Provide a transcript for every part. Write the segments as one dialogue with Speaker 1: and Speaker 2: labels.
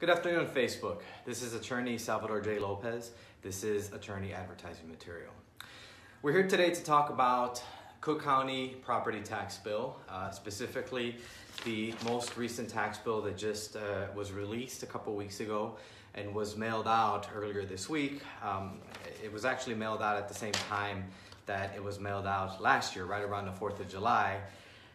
Speaker 1: Good afternoon, Facebook. This is attorney Salvador J. Lopez. This is attorney advertising material. We're here today to talk about Cook County property tax bill, uh, specifically the most recent tax bill that just uh, was released a couple weeks ago and was mailed out earlier this week. Um, it was actually mailed out at the same time that it was mailed out last year, right around the 4th of July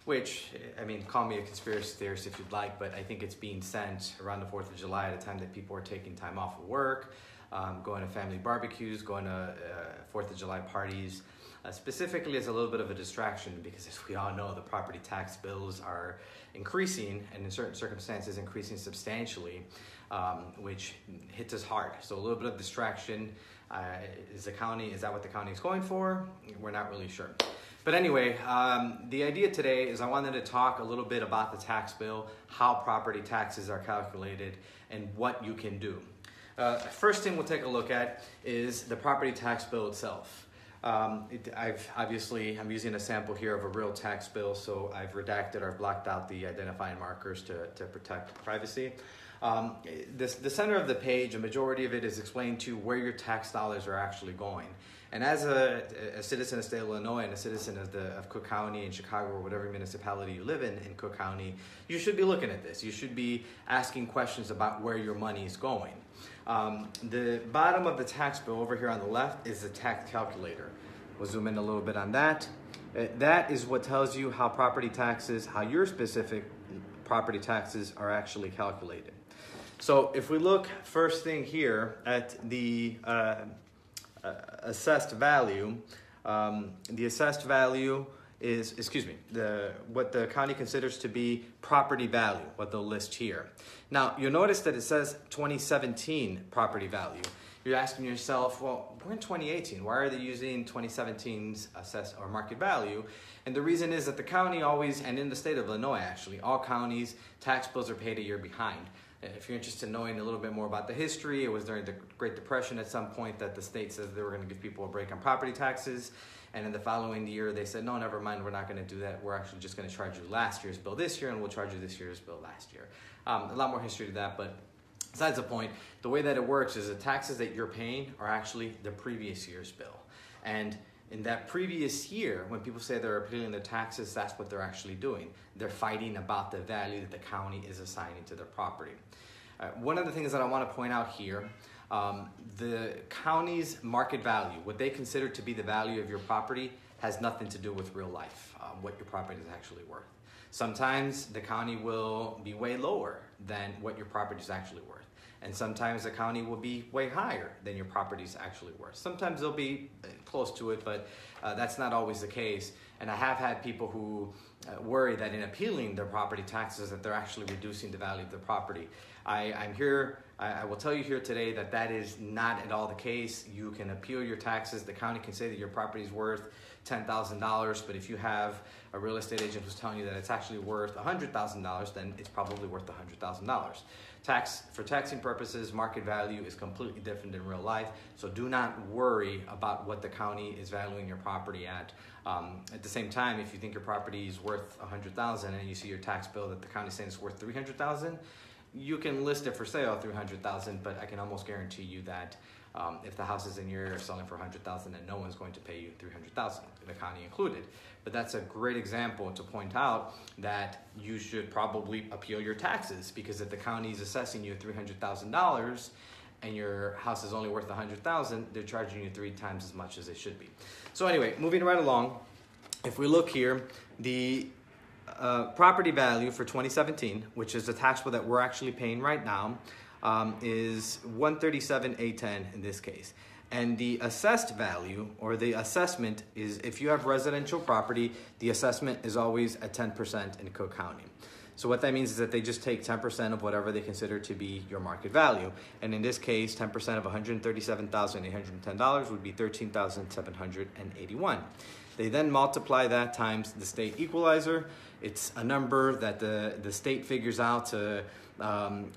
Speaker 1: which I mean, call me a conspiracy theorist if you'd like, but I think it's being sent around the Fourth of July at a time that people are taking time off of work, um, going to family barbecues, going to uh, Fourth of July parties. Uh, specifically, as a little bit of a distraction because, as we all know, the property tax bills are increasing, and in certain circumstances, increasing substantially, um, which hits us hard. So a little bit of distraction. Uh, is the county? Is that what the county is going for? We're not really sure. But anyway, um, the idea today is I wanted to talk a little bit about the tax bill, how property taxes are calculated, and what you can do. Uh, first thing we'll take a look at is the property tax bill itself. Um, it, I've obviously I'm using a sample here of a real tax bill, so I've redacted or blocked out the identifying markers to, to protect privacy. Um, this, the center of the page, a majority of it is explained to where your tax dollars are actually going. And as a, a, citizen of state of Illinois and a citizen of, the, of Cook County and Chicago or whatever municipality you live in in Cook County, you should be looking at this. You should be asking questions about where your money is going. Um, the bottom of the tax bill over here on the left is the tax calculator. We'll zoom in a little bit on that. Uh, that is what tells you how property taxes, how your specific property taxes are actually calculated. So if we look first thing here at the uh, assessed value, um, the assessed value is, excuse me, the, what the county considers to be property value, what they'll list here. Now, you'll notice that it says 2017 property value. You're asking yourself, well, we're in 2018. Why are they using 2017's assessed or market value? And the reason is that the county always, and in the state of Illinois actually, all counties, tax bills are paid a year behind. If you're interested in knowing a little bit more about the history, it was during the Great Depression at some point that the state says they were going to give people a break on property taxes. And in the following year, they said, no, never mind, we're not going to do that. We're actually just going to charge you last year's bill this year, and we'll charge you this year's bill last year. Um, a lot more history to that, but besides the point, the way that it works is the taxes that you're paying are actually the previous year's bill. And in that previous year, when people say they're appealing the taxes, that's what they're actually doing. They're fighting about the value that the county is assigning to their property. Uh, one of the things that I want to point out here, um, the county's market value, what they consider to be the value of your property, has nothing to do with real life, uh, what your property is actually worth. Sometimes the county will be way lower than what your property is actually worth. And sometimes the county will be way higher than your property is actually worth. Sometimes they'll be uh, close to it, but uh, that's not always the case. And I have had people who uh, worry that in appealing their property taxes that they're actually reducing the value of the property. I, am here, I, I, will tell you here today that that is not at all the case. You can appeal your taxes. The county can say that your property is worth $10,000, but if you have a real estate agent who's telling you that it's actually worth $100,000, then it's probably worth $100,000. Tax, for taxing purposes, market value is completely different than real life, so do not worry about what the county is valuing your property at. Um, at the same time, if you think your property is worth 100000 and you see your tax bill that the county saying it's worth 300000 you can list it for sale 300000 but I can almost guarantee you that um, if the houses in your area are selling for 100000 then no one's going to pay you 300000 the county included. But that's a great example to point out that you should probably appeal your taxes because if the county is assessing you $300,000 and your house is only worth 100000 they're charging you three times as much as they should be. So anyway, moving right along, if we look here, the uh, property value for 2017, which is the tax bill that we're actually paying right now, um, is 137,810 in this case. And the assessed value or the assessment is if you have residential property, the assessment is always at 10% in Cook County. So what that means is that they just take 10% of whatever they consider to be your market value. And in this case, 10% of $137,810 would be 13,781. They then multiply that times the state equalizer. It's a number that the, the state figures out to um,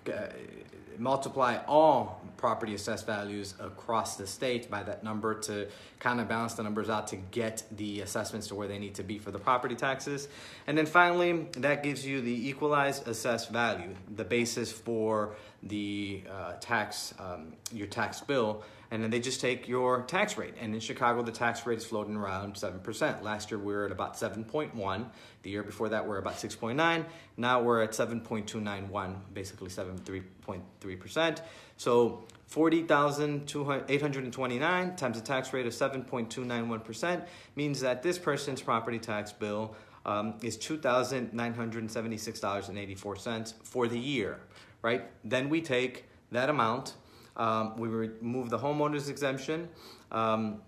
Speaker 1: multiply all property assessed values across the state by that number to kind of balance the numbers out to get the assessments to where they need to be for the property taxes. And then finally, that gives you the equalized assessed value, the basis for the uh, tax, um, your tax bill. And then they just take your tax rate. And in Chicago, the tax rate is floating around 7%. Last year, we were at about 7.1. The year before that, we we're about 6.9. Now we're at 7.291, basically 73.3%. So 40,829 times a tax rate of 7.291% means that this person's property tax bill um, is $2,976.84 for the year, right? Then we take that amount, um, we remove the homeowner's exemption, um,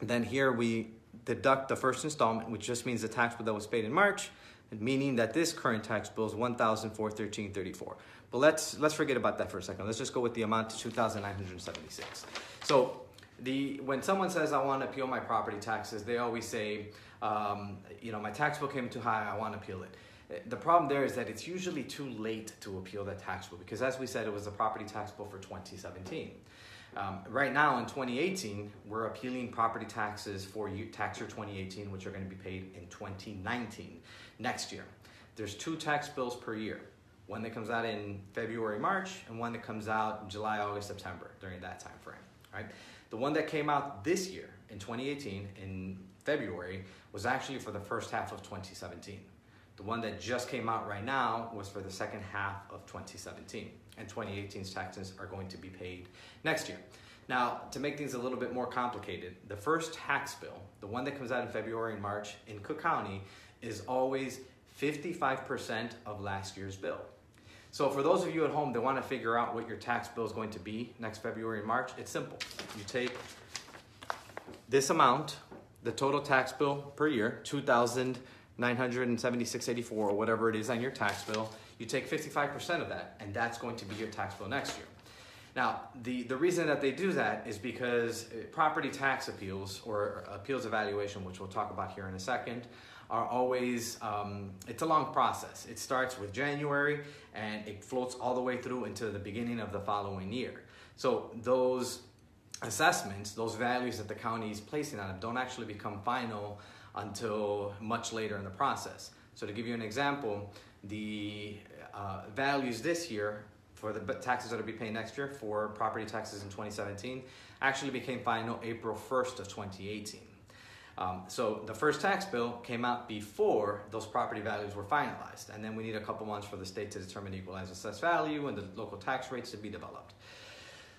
Speaker 1: then here we deduct the first installment, which just means the tax bill that was paid in March, meaning that this current tax bill is 1,413.34. But let's let's forget about that for a second. Let's just go with the amount to 2,976. So the when someone says I want to appeal my property taxes, they always say, um, you know, my tax bill came too high. I want to appeal it. The problem there is that it's usually too late to appeal that tax bill because, as we said, it was a property tax bill for 2017. Um, right now in 2018, we're appealing property taxes for tax year 2018, which are going to be paid in 2019, next year. There's two tax bills per year one that comes out in February, March, and one that comes out July, August, September during that time frame. Right? The one that came out this year in 2018 in February was actually for the first half of 2017. The one that just came out right now was for the second half of 2017. And 2018's taxes are going to be paid next year. Now, to make things a little bit more complicated, the first tax bill, the one that comes out in February and March in Cook County, is always 55% of last year's bill. So for those of you at home that want to figure out what your tax bill is going to be next February and March, it's simple. You take this amount, the total tax bill per year, 2,976.84 or whatever it is on your tax bill, you take 55% of that and that's going to be your tax bill next year. Now, the, the reason that they do that is because uh, property tax appeals or appeals evaluation, which we'll talk about here in a second, are always, um, it's a long process. It starts with January and it floats all the way through into the beginning of the following year. So those assessments, those values that the county is placing on them don't actually become final until much later in the process. So to give you an example, the uh, values this year for the taxes that will be paid next year for property taxes in 2017 actually became final April 1st of 2018. Um, so the first tax bill came out before those property values were finalized, and then we need a couple months for the state to determine equalized assessed value and the local tax rates to be developed.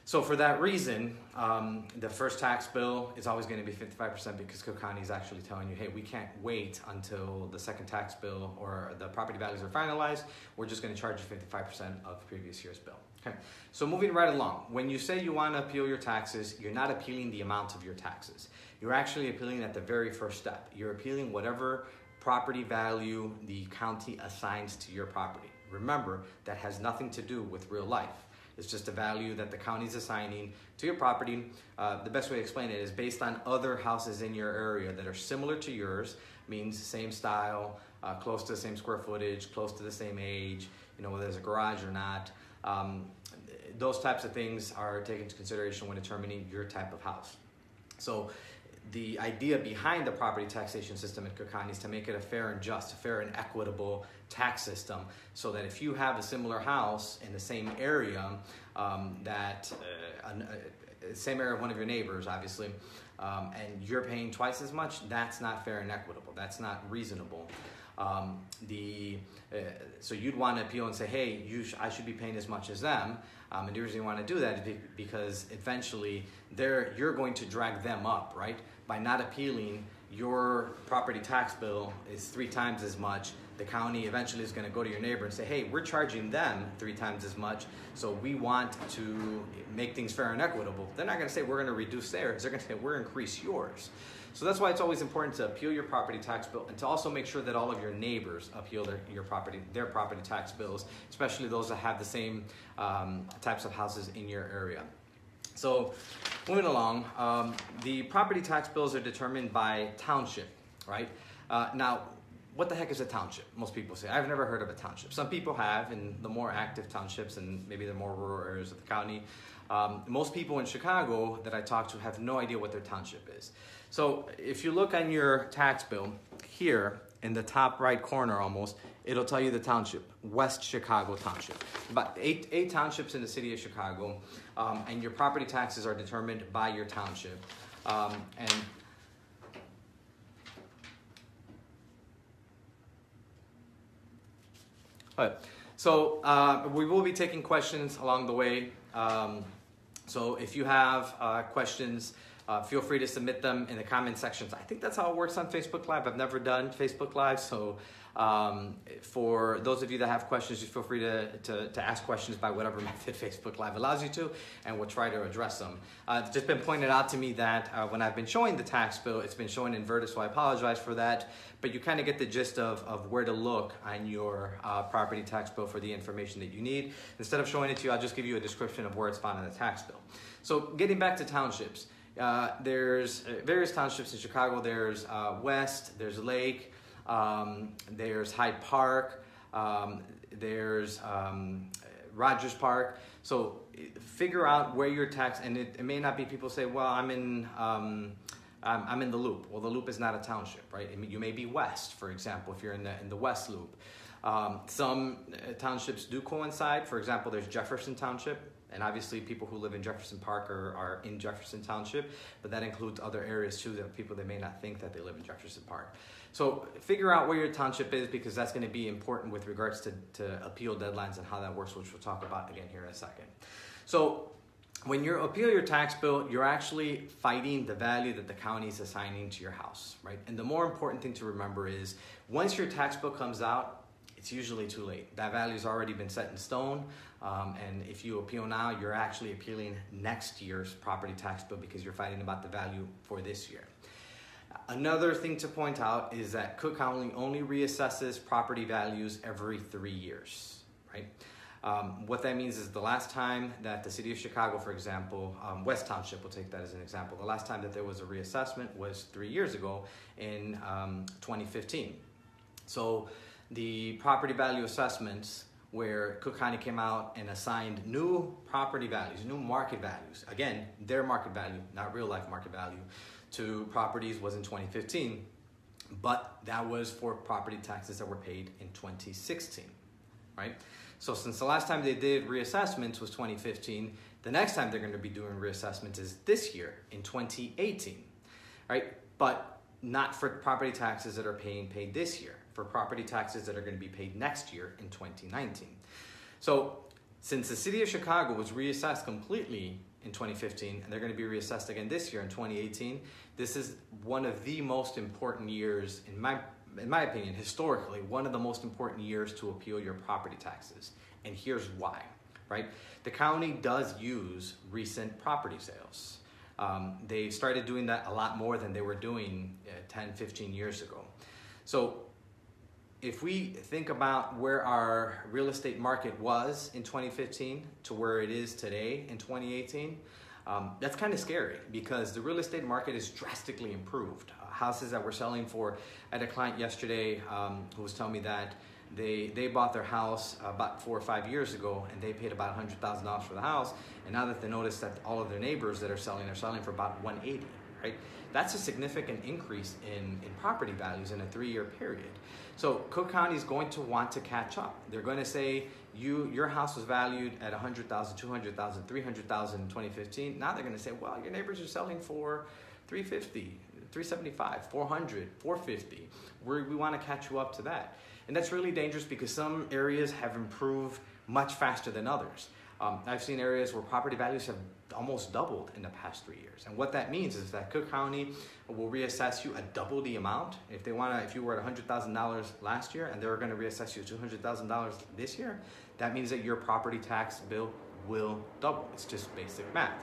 Speaker 1: So for that reason, um, the first tax bill is always going to be 55% because Cook County is actually telling you, hey, we can't wait until the second tax bill or the property values are finalized. We're just going to charge you 55% of previous year's bill. Okay, so moving right along, when you say you want to appeal your taxes, you're not appealing the amount of your taxes. You're actually appealing at the very first step. You're appealing whatever property value the county assigns to your property. Remember, that has nothing to do with real life. It's just a value that the county is assigning to your property. Uh, the best way to explain it is based on other houses in your area that are similar to yours, means same style, uh, close to the same square footage, close to the same age, you know, whether there's a garage or not. Um, those types of things are taken into consideration when determining your type of house. So the idea behind the property taxation system Cook County is to make it a fair and just, a fair and equitable tax system so that if you have a similar house in the same area, um, that uh, uh, same area of one of your neighbors, obviously, um, and you're paying twice as much, that's not fair and equitable. That's not reasonable. Um, the uh, so you'd want to appeal and say, hey, you sh- I should be paying as much as them. Um, and the reason you want to do that is because eventually they're, you're going to drag them up, right? By not appealing, your property tax bill is three times as much. The county eventually is going to go to your neighbor and say, hey, we're charging them three times as much, so we want to make things fair and equitable. They're not going to say we're going to reduce theirs, they're going to say we're increase yours. So that's why it's always important to appeal your property tax bill and to also make sure that all of your neighbors appeal their, your property, their property tax bills, especially those that have the same um, types of houses in your area. So moving along, um, the property tax bills are determined by township, right? Uh, now, what the heck is a township? Most people say, I've never heard of a township. Some people have in the more active townships and maybe the more rural areas of the county. Um, most people in Chicago that I talk to have no idea what their township is. So if you look on your tax bill here in the top right corner almost, it'll tell you the township, West Chicago Township. About eight, eight townships in the city of Chicago, um, and your property taxes are determined by your township. Um, and All right. So uh, we will be taking questions along the way. Um, so if you have uh, questions, uh, feel free to submit them in the comment sections. I think that's how it works on Facebook Live. I've never done Facebook Live, so um, for those of you that have questions, just feel free to, to, to, ask questions by whatever method Facebook Live allows you to, and we'll try to address them. Uh, it's just been pointed out to me that uh, when I've been showing the tax bill, it's been showing inverted, so I apologize for that. But you kind of get the gist of, of where to look on your uh, property tax bill for the information that you need. Instead of showing it to you, I'll just give you a description of where it's found in the tax bill. So getting back to townships, uh, there's uh, various townships in Chicago. There's uh, West, there's Lake, um, there's Hyde Park. Um, there's um, Rogers Park. So figure out where your tax, and it, it may not be people say, well, I'm in, um, I'm, I'm, in the loop. Well, the loop is not a township, right? you may be west, for example, if you're in the, in the west loop. Um, some uh, townships do coincide. For example, there's Jefferson Township, and obviously people who live in Jefferson Park are, are in Jefferson Township, but that includes other areas too that people they may not think that they live in Jefferson Park. So figure out where your township is because that's going to be important with regards to, to appeal deadlines and how that works, which we'll talk about again here in a second. So when you appeal your tax bill, you're actually fighting the value that the county is assigning to your house, right? And the more important thing to remember is once your tax bill comes out, it's usually too late. That value's already been set in stone. Um, and if you appeal now, you're actually appealing next year's property tax bill because you're fighting about the value for this year. Another thing to point out is that Cook County only reassesses property values every three years, right? Um, what that means is the last time that the city of Chicago, for example, um, West Township, we'll take that as an example, the last time that there was a reassessment was three years ago in um, 2015. So the property value assessments where Cook County came out and assigned new property values, new market values, again, their market value, not real life market value, to properties was in 2015, but that was for property taxes that were paid in 2016, right? So since the last time they did reassessments was 2015, the next time they're going to be doing reassessments is this year in 2018, right? But not for property taxes that are paying paid this year, for property taxes that are going to be paid next year in 2019. So since the city of Chicago was reassessed completely in 2015 and they're going to be reassessed again this year in 2018, this is one of the most important years, in my, in my opinion, historically, one of the most important years to appeal your property taxes. And here's why, right? The county does use recent property sales. Um, they started doing that a lot more than they were doing uh, 10, 15 years ago. So if we think about where our real estate market was in 2015 to where it is today in 2018, um, that's kind of scary because the real estate market is drastically improved. Uh, houses that we're selling for, I had a client yesterday um, who was telling me that they, they bought their house about four or five years ago and they paid about $100,000 for the house. And now that they notice that all of their neighbors that are selling are selling for about 180, right? That's a significant increase in, in property values in a three year period. So Cook County is going to want to catch up. They're going to say, you your house was valued at 100,000, 200,000, 300,000 in 2015. Now they're going to say, well, your neighbors are selling for 350, 375, 400, 450. We're, we want to catch you up to that. And that's really dangerous because some areas have improved much faster than others. Um, I've seen areas where property values have almost doubled in the past three years. And what that means is that Cook County will reassess you at double the amount. If they want to, if you were at $100,000 last year and they're going to reassess you $200,000 this year, that means that your property tax bill will double. It's just basic math.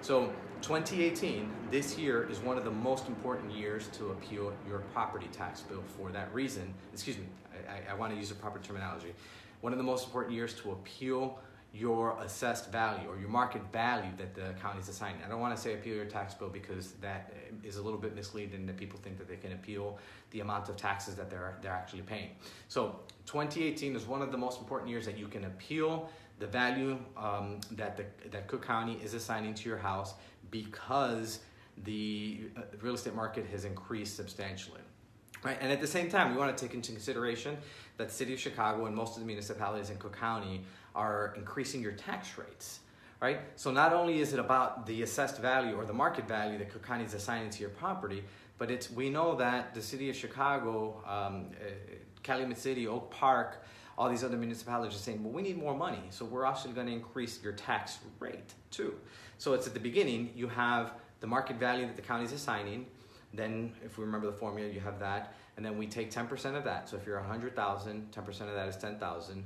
Speaker 1: So 2018, this year is one of the most important years to appeal your property tax bill for that reason. Excuse me, I, I want to use a proper terminology. One of the most important years to appeal your assessed value or your market value that the county is assigning. I don't want to say appeal your tax bill because that is a little bit misleading that people think that they can appeal the amount of taxes that they're they're actually paying. So 2018 is one of the most important years that you can appeal the value um, that the, that Cook County is assigning to your house because the uh, real estate market has increased substantially. Right, and at the same time, we want to take into consideration that the city of Chicago and most of the municipalities in Cook County are increasing your tax rates. Right, so not only is it about the assessed value or the market value that Cook County is assigning to your property, but it's we know that the city of Chicago, um, uh, Calumet City, Oak Park, all these other municipalities are saying, well, we need more money, so we're actually going to increase your tax rate too. So it's at the beginning, you have the market value that the county is assigning. Then, if we remember the formula, you have that, and then we take 10% of that. So if you're 100,000, 10% of that is 10,000,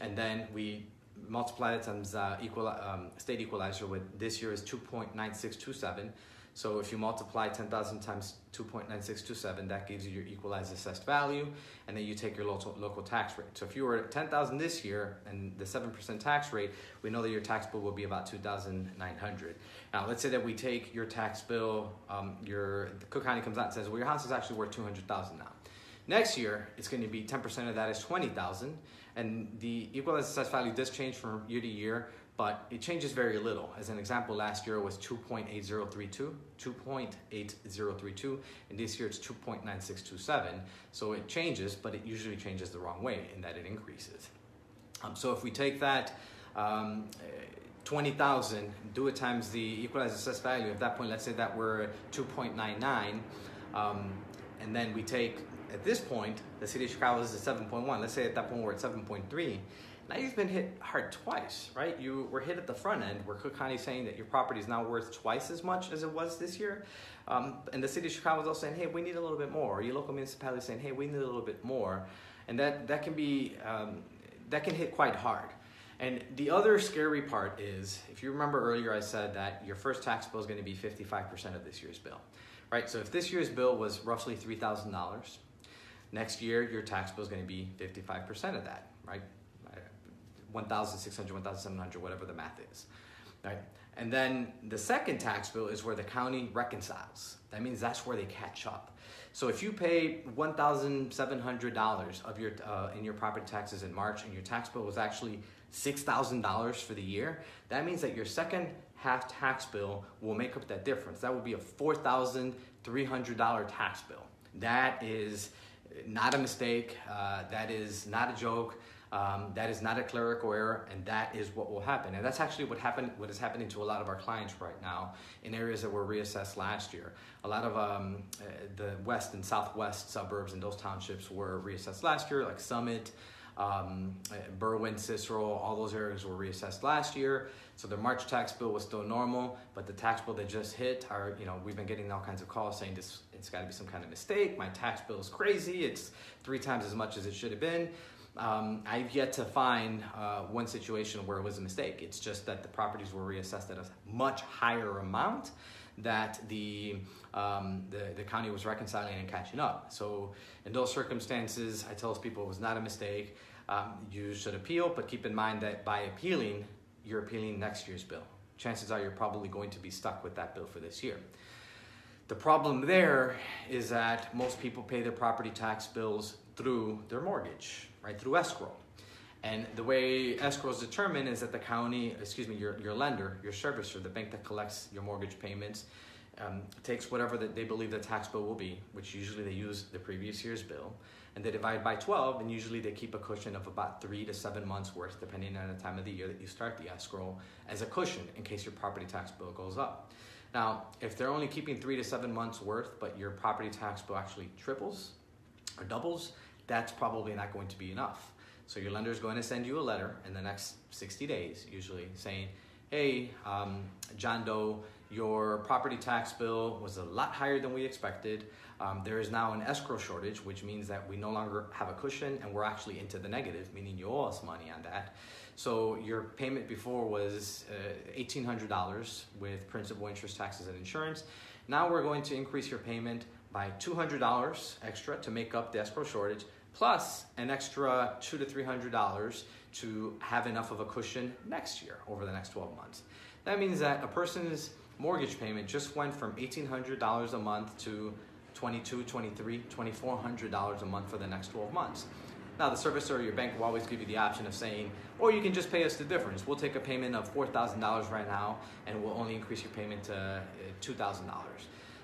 Speaker 1: and then we multiply it times uh, equal um, state equalizer. With this year is 2.9627. So if you multiply 10,000 times 2.9627, that gives you your equalized assessed value, and then you take your local, local tax rate. So if you were at 10,000 this year and the 7% tax rate, we know that your tax bill will be about 2,900. Now, let's say that we take your tax bill, um, your Cook County comes out and says, well, your house is actually worth 200,000 now. Next year, it's going to be 10% of that is 20,000, and the equalized assessed value does change from year to year but it changes very little. As an example, last year was 2.8032, 2.8032, and this year it's 2.9627. So it changes, but it usually changes the wrong way in that it increases. Um, so if we take that um, 20,000, do it times the equalized assessed value, at that point, let's say that we're 2.99, um, and then we take, at this point, the city of Chicago is at 7.1. Let's say at that point we're at 7.3 now you've been hit hard twice, right? You were hit at the front end where Cook County is saying that your property is now worth twice as much as it was this year. Um, and the city of Chicago is also saying, hey, we need a little bit more. Or your local municipality is saying, hey, we need a little bit more. And that, that can be, um, that can hit quite hard. And the other scary part is, if you remember earlier, I said that your first tax bill is going to be 55% of this year's bill, right? So if this year's bill was roughly $3,000, next year your tax bill is going to be 55% of that, right? 1,600, 1,700, whatever the math is, right? And then the second tax bill is where the county reconciles. That means that's where they catch up. So if you pay $1,700 of your uh, in your property taxes in March and your tax bill was actually $6,000 for the year, that means that your second half tax bill will make up that difference. That will be a $4,300 tax bill. That is not a mistake. Uh, that is not a joke. Um, that is not a clerical error, and that is what will happen. And that's actually what happened. What is happening to a lot of our clients right now in areas that were reassessed last year. A lot of um, uh, the west and southwest suburbs and those townships were reassessed last year, like Summit, um, Berwyn, Cicero. All those areas were reassessed last year. So the March tax bill was still normal, but the tax bill that just hit are, you know, we've been getting all kinds of calls saying this, it's got to be some kind of mistake. My tax bill is crazy. It's three times as much as it should have been. Um, I've yet to find uh, one situation where it was a mistake. It's just that the properties were reassessed at a much higher amount that the, um, the, the county was reconciling and catching up. So in those circumstances, I tell people it was not a mistake. Um, you should appeal, but keep in mind that by appealing, you're appealing next year's bill. Chances are you're probably going to be stuck with that bill for this year. The problem there is that most people pay their property tax bills through their mortgage right, through escrow. And the way escrow is determined is that the county, excuse me, your, your lender, your servicer, the bank that collects your mortgage payments, um, takes whatever that they believe the tax bill will be, which usually they use the previous year's bill, and they divide by 12, and usually they keep a cushion of about three to seven months worth, depending on the time of the year that you start the escrow, as a cushion in case your property tax bill goes up. Now, if they're only keeping three to seven months worth, but your property tax bill actually triples or doubles, that's probably not going to be enough. So your lender is going to send you a letter in the next 60 days, usually saying, hey, um, John Doe, your property tax bill was a lot higher than we expected. Um, there is now an escrow shortage, which means that we no longer have a cushion and we're actually into the negative, meaning you owe us money on that. So your payment before was uh, $1,800 with principal, interest, taxes, and insurance. Now we're going to increase your payment by $200 extra to make up the escrow shortage plus an extra two to three hundred dollars to have enough of a cushion next year over the next 12 months. That means that a person's mortgage payment just went from $1,800 a month to $22, $23, $2,400 a month for the next 12 months. Now, the servicer or your bank will always give you the option of saying, or you can just pay us the difference. We'll take a payment of $4,000 right now and we'll only increase your payment to uh, $2,000.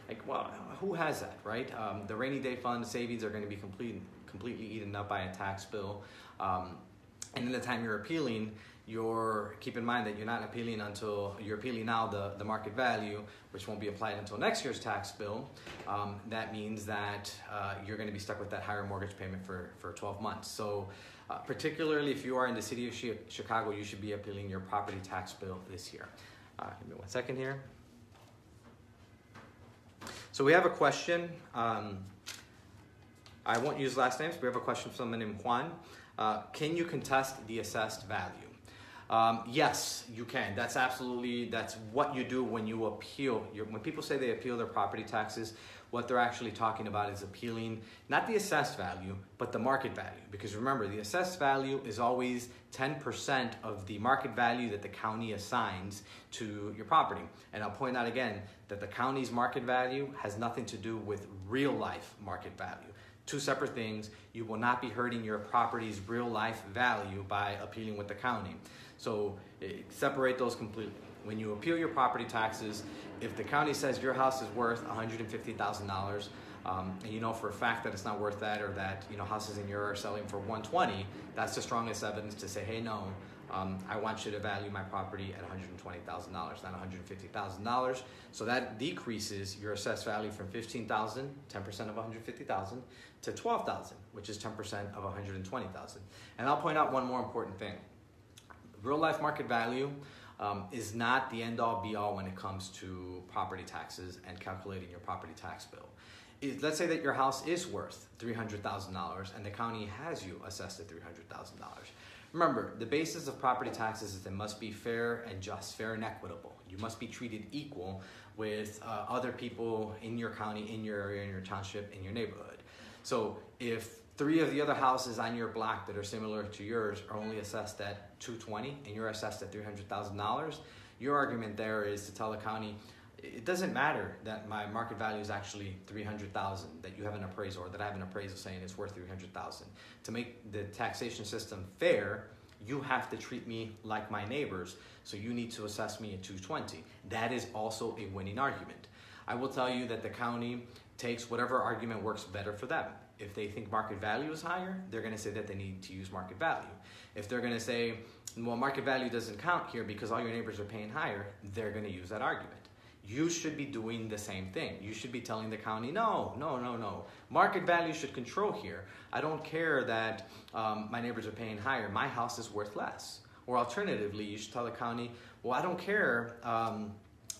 Speaker 1: Like, well, who has that, right? Um, the rainy day fund savings are going to be complete, completely eaten up by a tax bill. Um, and in the time you're appealing, you're keep in mind that you're not appealing until you're appealing now the, the market value, which won't be applied until next year's tax bill. Um, that means that uh, you're going to be stuck with that higher mortgage payment for, for 12 months. So, uh, particularly if you are in the city of Chicago, you should be appealing your property tax bill this year. Uh, give me one second here. So we have a question. Um, I won't use last names. We have a question from someone named Juan. Uh, can you contest the assessed value? Um, yes, you can. That's absolutely that's what you do when you appeal. When people say they appeal their property taxes, what they're actually talking about is appealing not the assessed value, but the market value. Because remember, the assessed value is always 10% of the market value that the county assigns to your property. And I'll point out again that the county's market value has nothing to do with real life market value two separate things. You will not be hurting your property's real life value by appealing with the county. So eh, separate those completely. When you appeal your property taxes, if the county says your house is worth $150,000, um, and you know for a fact that it's not worth that, or that you know houses in your are selling for 120, that's the strongest evidence to say, hey, no, um, I want you to value my property at $120,000, not $150,000. So that decreases your assessed value from $15,000, 10% of 150,000, to 12,000, which is 10% of 120,000. And I'll point out one more important thing. Real life market value um, is not the end all be all when it comes to property taxes and calculating your property tax bill. Let's say that your house is worth $300,000 and the county has you assessed at $300,000. Remember, the basis of property taxes is it must be fair and just, fair and equitable. You must be treated equal with uh, other people in your county, in your area, in your township, in your neighborhood. So if three of the other houses on your block that are similar to yours are only assessed at 220 and you're assessed at $300,000, your argument there is to tell the county, it doesn't matter that my market value is actually 300,000 that you have an appraisal or that I have an appraisal saying it's worth 300,000 to make the taxation system fair you have to treat me like my neighbors so you need to assess me at 220 that is also a winning argument. I will tell you that the county takes whatever argument works better for them. If they think market value is higher they're going to say that they need to use market value. If they're going to say well market value doesn't count here because all your neighbors are paying higher they're going to use that argument you should be doing the same thing. You should be telling the county, no, no, no, no. Market value should control here. I don't care that um, my neighbors are paying higher. My house is worth less. Or alternatively, you should tell the county, well, I don't care um,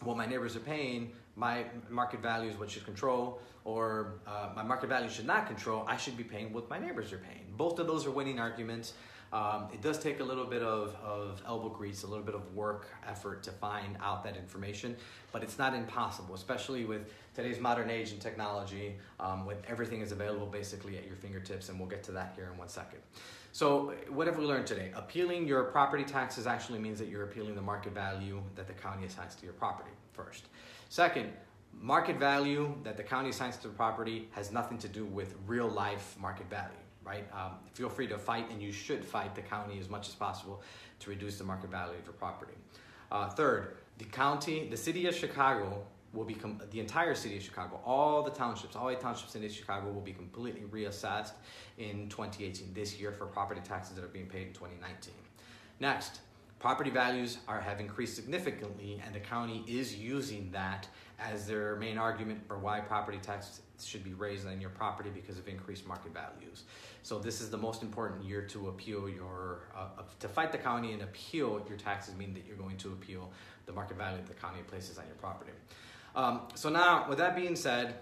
Speaker 1: what my neighbors are paying. My market value is what should control, or uh, my market value should not control. I should be paying what my neighbors are paying. Both of those are winning arguments. Um, it does take a little bit of, of elbow grease, a little bit of work effort to find out that information, but it's not impossible, especially with today's modern age and technology, um, when everything is available basically at your fingertips, and we'll get to that here in one second. So, what have we learned today? Appealing your property taxes actually means that you're appealing the market value that the county assigns to your property, first. Second, market value that the county assigns to the property has nothing to do with real life market value right? Um, feel free to fight, and you should fight the county as much as possible to reduce the market value of your property. Uh, third, the county, the city of Chicago will become the entire city of Chicago, all the townships, all the townships in the Chicago will be completely reassessed in 2018, this year for property taxes that are being paid in 2019. Next, property values are have increased significantly, and the county is using that as their main argument for why property tax should be raised on your property because of increased market values. So this is the most important year to appeal your, uh, to fight the county and appeal your taxes mean that you're going to appeal the market value that the county places on your property. Um, so now, with that being said,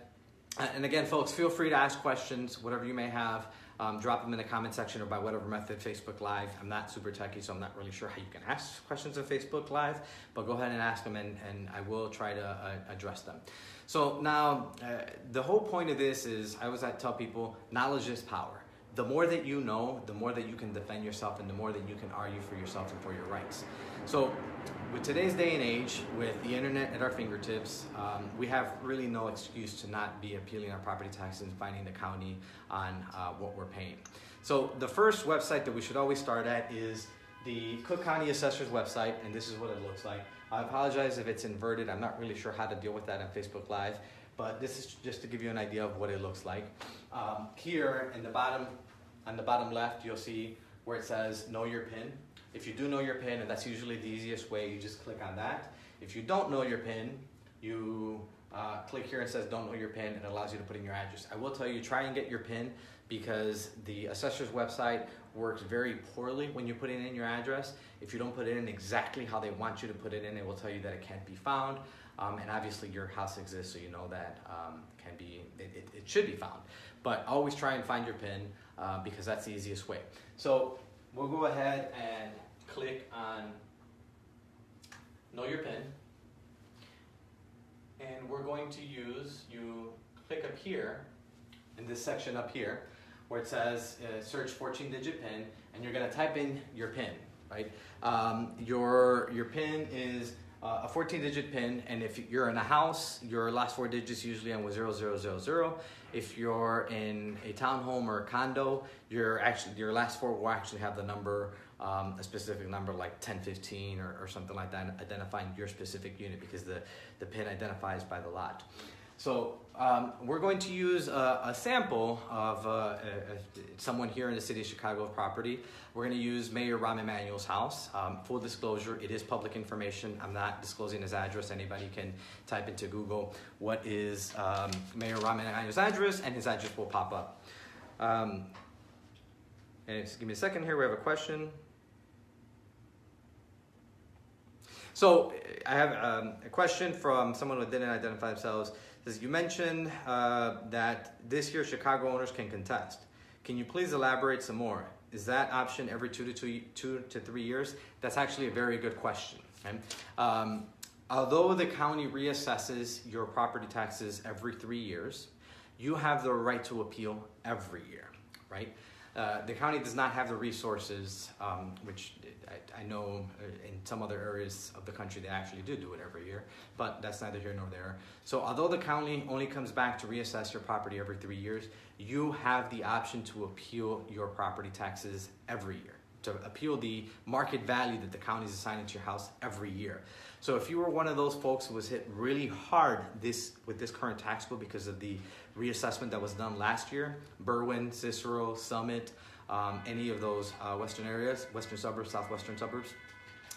Speaker 1: and again, folks, feel free to ask questions, whatever you may have. Um, drop them in the comment section or by whatever method, Facebook Live. I'm not super techy, so I'm not really sure how you can ask questions on Facebook Live, but go ahead and ask them and, and I will try to uh, address them. So now, uh, the whole point of this is I always tell people knowledge is power. The more that you know, the more that you can defend yourself and the more that you can argue for yourself and for your rights. So, with today's day and age, with the internet at our fingertips, um, we have really no excuse to not be appealing our property taxes and finding the county on uh, what we're paying. So, the first website that we should always start at is the Cook County Assessor's website, and this is what it looks like. I apologize if it's inverted. I'm not really sure how to deal with that on Facebook Live, but this is just to give you an idea of what it looks like. Um, here in the bottom, on the bottom left, you'll see where it says Know Your PIN. If you do know your PIN, and that's usually the easiest way, you just click on that. If you don't know your PIN, you uh, click here and says don't know your PIN and it allows you to put in your address. I will tell you, try and get your PIN because the assessor's website works very poorly when you put it in your address. If you don't put it in exactly how they want you to put it in, it will tell you that it can't be found. Um, and obviously your house exists, so you know that um, can be it, it, should be found. But always try and find your PIN uh, because that's the easiest way. So we'll go ahead and click on Know Your PIN. And we're going to use, you click up here, in this section up here, where it says uh, search 14 digit PIN, and you're going to type in your PIN, right? Um, your, your PIN is uh, a 14 digit PIN, and if you're in a house, your last four digits usually end with 0000. If you're in a townhome or a condo, your actually your last four will actually have the number, um, a specific number like 1015 or, or something like that, identifying your specific unit because the, the PIN identifies by the lot. So um, we're going to use a, a sample of uh, a, a, someone here in the city of Chicago property. We're going to use Mayor Rahm Emanuel's house. Um, full disclosure, it is public information. I'm not disclosing his address. Anybody can type into Google what is um, Mayor Rahm Emanuel's address, and his address will pop up. Um, and give me a second here. We have a question. So I have um, a question from someone who didn't identify themselves. Says, you mentioned uh, that this year Chicago owners can contest. Can you please elaborate some more? Is that option every two to two, two to three years? That's actually a very good question. Okay? Um, although the county reassesses your property taxes every three years, you have the right to appeal every year, right? Uh, the county does not have the resources, um, which I, I, know uh, in some other areas of the country they actually do do it every year, but that's neither here nor there. So although the county only comes back to reassess your property every three years, you have the option to appeal your property taxes every year, to appeal the market value that the county is assigning to your house every year. So if you were one of those folks who was hit really hard this with this current tax bill because of the reassessment that was done last year, Berwyn, Cicero, Summit, um, any of those uh, western areas, western suburbs, southwestern suburbs,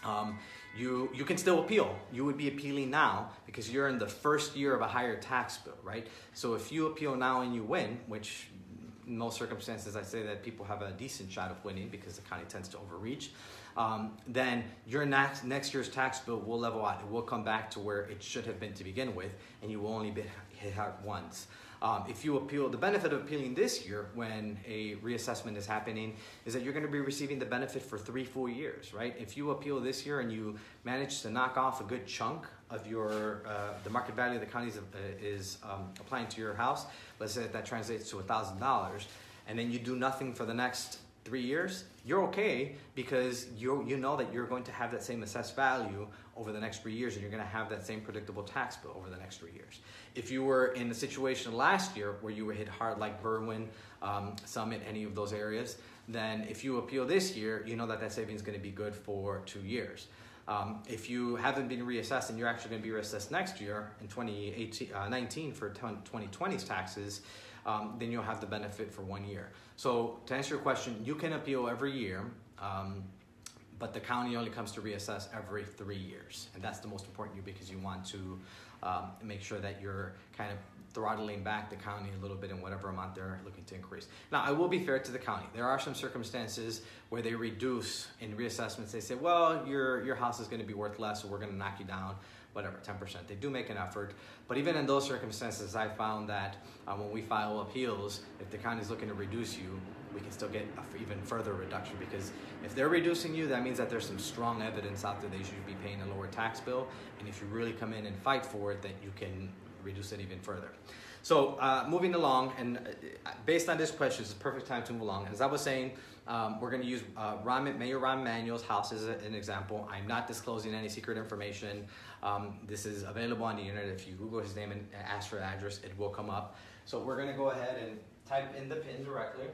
Speaker 1: um, you, you can still appeal. You would be appealing now because you're in the first year of a higher tax bill, right? So if you appeal now and you win, which in most circumstances I say that people have a decent shot of winning because the county tends to overreach, um, then your next, next year's tax bill will level out. It will come back to where it should have been to begin with, and you will only be hit out once. Um, if you appeal, the benefit of appealing this year when a reassessment is happening is that you're going to be receiving the benefit for three full years, right? If you appeal this year and you manage to knock off a good chunk of your uh, the market value the county is, uh, is um, applying to your house, let's say that, that translates to thousand dollars, and then you do nothing for the next three years, you're okay because you you know that you're going to have that same assessed value over the next three years, and you're going to have that same predictable tax bill over the next three years. If you were in a situation last year where you were hit hard, like Berwyn, um, Summit, any of those areas, then if you appeal this year, you know that that saving is going to be good for two years. Um, if you haven't been reassessed and you're actually going to be reassessed next year in 2019 uh, for 2020's taxes, um, then you'll have the benefit for one year. So to answer your question, you can appeal every year, um, but the county only comes to reassess every three years. And that's the most important you because you want to um, make sure that you're kind of throttling back the county a little bit in whatever amount they're looking to increase. Now, I will be fair to the county. There are some circumstances where they reduce in reassessments. They say, well, your, your house is going to be worth less, so we're going to knock you down whatever, 10%. They do make an effort. But even in those circumstances, I found that uh, when we file appeals, if the county is looking to reduce you, we can still get an even further reduction because if they're reducing you, that means that there's some strong evidence out there that you should be paying a lower tax bill. And if you really come in and fight for it, then you can reduce it even further. So uh, moving along, and uh, based on this question, it's a perfect time to move along. As I was saying, um, we're going to use uh, Rahm, Mayor house as an example. I'm not disclosing any secret information. Um, this is available on the internet. If you Google his name and ask for an address, it will come up. So we're going to go ahead and type in the pin directly.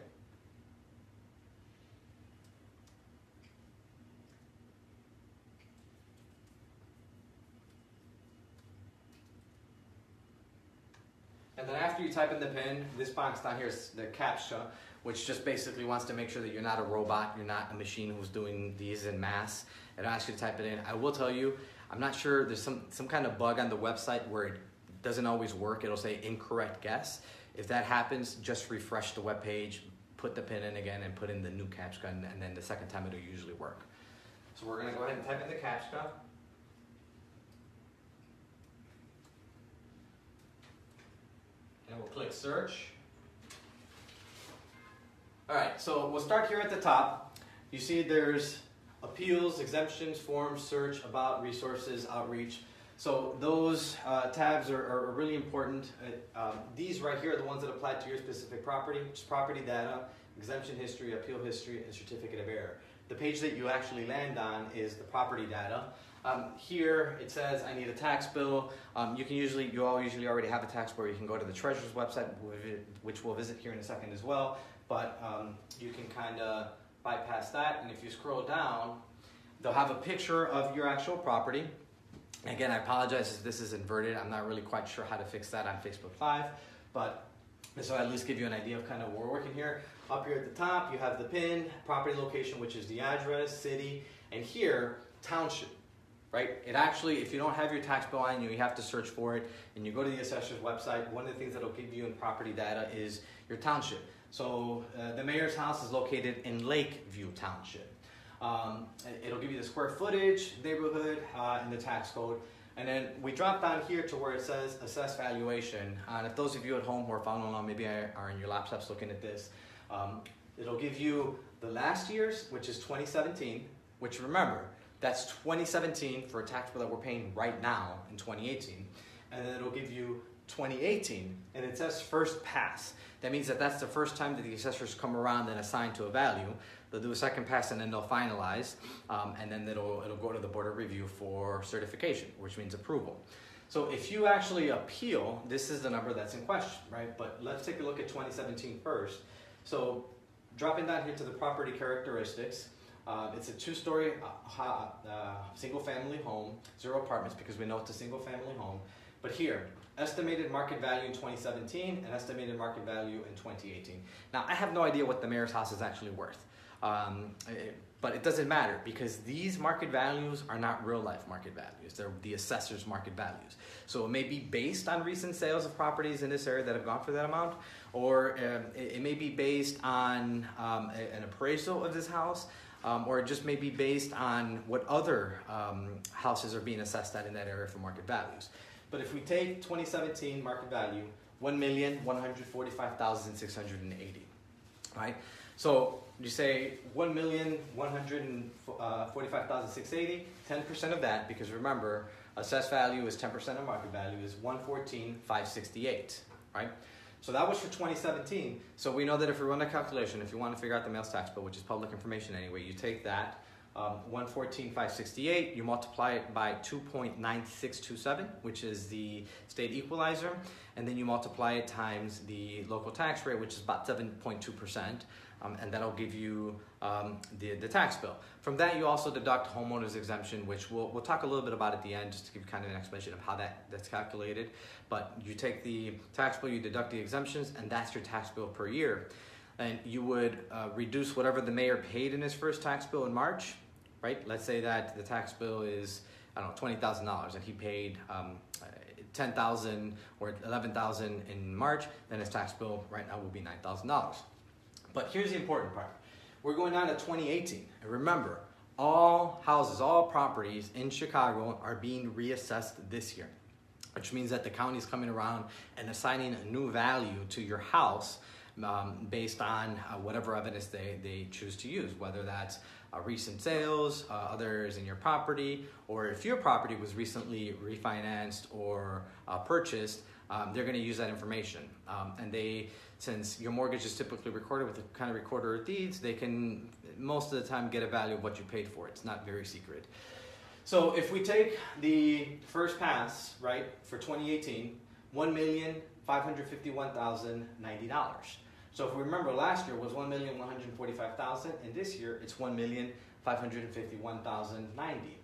Speaker 1: And then after you type in the pin, this box down here is the CAPTCHA, which just basically wants to make sure that you're not a robot, you're not a machine who's doing these in mass. It asks you to type it in. I will tell you, I'm not sure, there's some, some kind of bug on the website where it doesn't always work. It'll say incorrect guess. If that happens, just refresh the web page, put the pin in again, and put in the new CAPTCHA, and, and then the second time it'll usually work. So we're gonna go ahead and type in the CAPTCHA. And we'll click search. All right, so we'll start here at the top. You see there's appeals, exemptions, forms, search, about, resources, outreach. So those uh, tabs are, are, really important. Uh, um, these right here are the ones that apply to your specific property, which is property data, exemption history, appeal history, and certificate of error. The page that you actually land on is the property data. Um, here it says I need a tax bill. Um, you can usually, you all usually already have a tax bill. You can go to the treasurer's website, which we'll visit here in a second as well. But um, you can kind of bypass that. And if you scroll down, they'll have a picture of your actual property. Again, I apologize if this is inverted. I'm not really quite sure how to fix that on Facebook Live, but so at least give you an idea of kind of where we're working here. Up here at the top, you have the PIN, property location, which is the address, city, and here, township, right? It actually, if you don't have your tax bill on you, you have to search for it, and you go to the assessor's website, one of the things that'll give you in property data is your township. So uh, the mayor's house is located in Lakeview Township. Um, it'll give you the square footage, neighborhood, uh, and the tax code. And then we drop down here to where it says assess valuation. and if those of you at home who are following along, maybe are in your laptops looking at this, um, it'll give you the last year's, which is 2017, which remember, that's 2017 for a tax bill that we're paying right now in 2018. And then it'll give you 2018, and it says first pass. That means that that's the first time that the assessors come around and assign to a value. They'll do a second pass and then they'll finalize, um, and then it'll, it'll go to the Board of Review for certification, which means approval. So if you actually appeal, this is the number that's in question, right? But let's take a look at 2017 first. So dropping down here to the property characteristics, uh, it's a two-story uh, uh, single-family home, zero apartments because we know it's a single-family home. But here, estimated market value in 2017 and estimated market value in 2018. Now, I have no idea what the mayor's house is actually worth. Um, it, but it doesn't matter because these market values are not real life market values. They're the assessor's market values. So it may be based on recent sales of properties in this area that have gone for that amount, or um, it, it, may be based on um, a, an appraisal of this house, um, or just may be based on what other um, houses are being assessed at in that area for market values. But if we take 2017 market value, 1,145,680, right? So you say 1,145,680, 10% of that, because remember, assessed value is 10% of market value, is 114,568, right? So that was for 2017. So we know that if we run a calculation, if you want to figure out the mail's tax bill, which is public information anyway, you take that, um, 114,568, you multiply it by 2.9627, which is the state equalizer, and then you multiply it times the local tax rate, which is about 7.2%, um, and that'll give you um, the, the tax bill. From that, you also deduct homeowner's exemption, which we'll, we'll talk a little bit about at the end, just to give kind of an explanation of how that, that's calculated. But you take the tax bill, you deduct the exemptions, and that's your tax bill per year. And you would uh, reduce whatever the mayor paid in his first tax bill in March, right? Let's say that the tax bill is, I don't know, twenty thousand dollars, and he paid um, ten thousand or eleven thousand in March. Then his tax bill right now will be nine thousand dollars. But here's the important part: we're going down to 2018, and remember, all houses, all properties in Chicago are being reassessed this year, which means that the county is coming around and assigning a new value to your house um, based on uh, whatever evidence they, they choose to use, whether that's uh, recent sales, uh, others in your property, or if your property was recently refinanced or uh, purchased, um, they're going to use that information. Um, and they, since your mortgage is typically recorded with a kind of recorder of deeds, they can most of the time get a value of what you paid for. It's not very secret. So if we take the first pass, right, for 2018, $1,551,090. So if we remember last year was 1,145,000 and this year it's 1,551,090.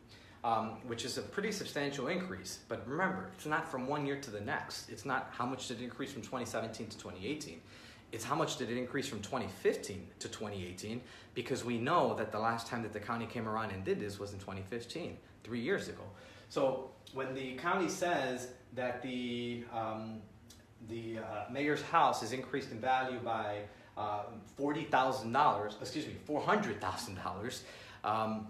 Speaker 1: Um, which is a pretty substantial increase. But remember, it's not from one year to the next. It's not how much did it increase from 2017 to 2018. It's how much did it increase from 2015 to 2018 because we know that the last time that the county came around and did this was in 2015, three years ago. So when the county says that the, um, the uh, mayor's house is increased in value by uh, $40,000, excuse me, $400,000, um,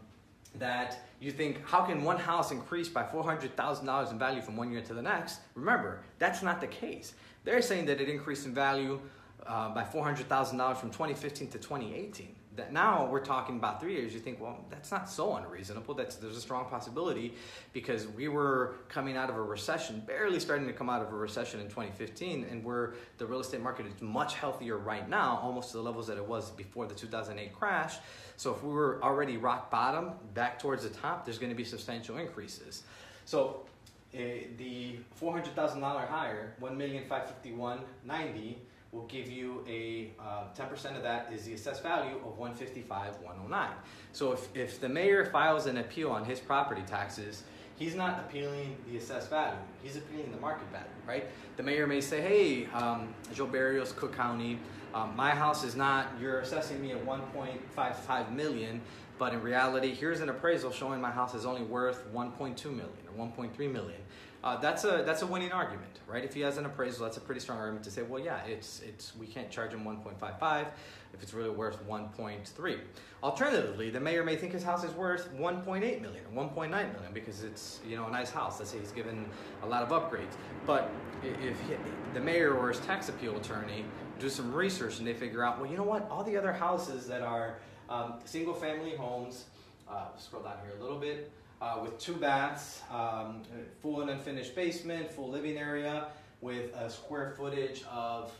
Speaker 1: that you think, how can one house increase by $400,000 in value from one year to the next? Remember, that's not the case. They're saying that it increased in value uh, by $400,000 from 2015 to 2018. That now we're talking about three years. You think, well, that's not so unreasonable. That's there's a strong possibility because we were coming out of a recession, barely starting to come out of a recession in 2015, and where the real estate market is much healthier right now, almost to the levels that it was before the 2008 crash. So if we were already rock bottom, back towards the top, there's going to be substantial increases. So uh, the $400,000 higher, 1,551.90 will give you a 10% uh, of that is the assessed value of 155,109. So if, if the mayor files an appeal on his property taxes, he's not appealing the assessed value. He's appealing the market value, right? The mayor may say, hey, um, Joe Berrios, Cook County, um, my house is not, you're assessing me at 1.55 million, but in reality, here's an appraisal showing my house is only worth 1.2 million or 1.3 million uh, that's a that's a winning argument, right? If he has an appraisal, that's a pretty strong argument to say, well, yeah, it's it's we can't charge him 1.55 if it's really worth 1.3. Alternatively, the mayor may think his house is worth 1.8 million or 1.9 million because it's you know a nice house. Let's say he's given a lot of upgrades. But if he, the mayor or his tax appeal attorney do some research and they figure out, well, you know what, all the other houses that are um, single family homes. Uh, scroll down here a little bit uh, with two baths, um, full and unfinished basement, full living area with a square footage of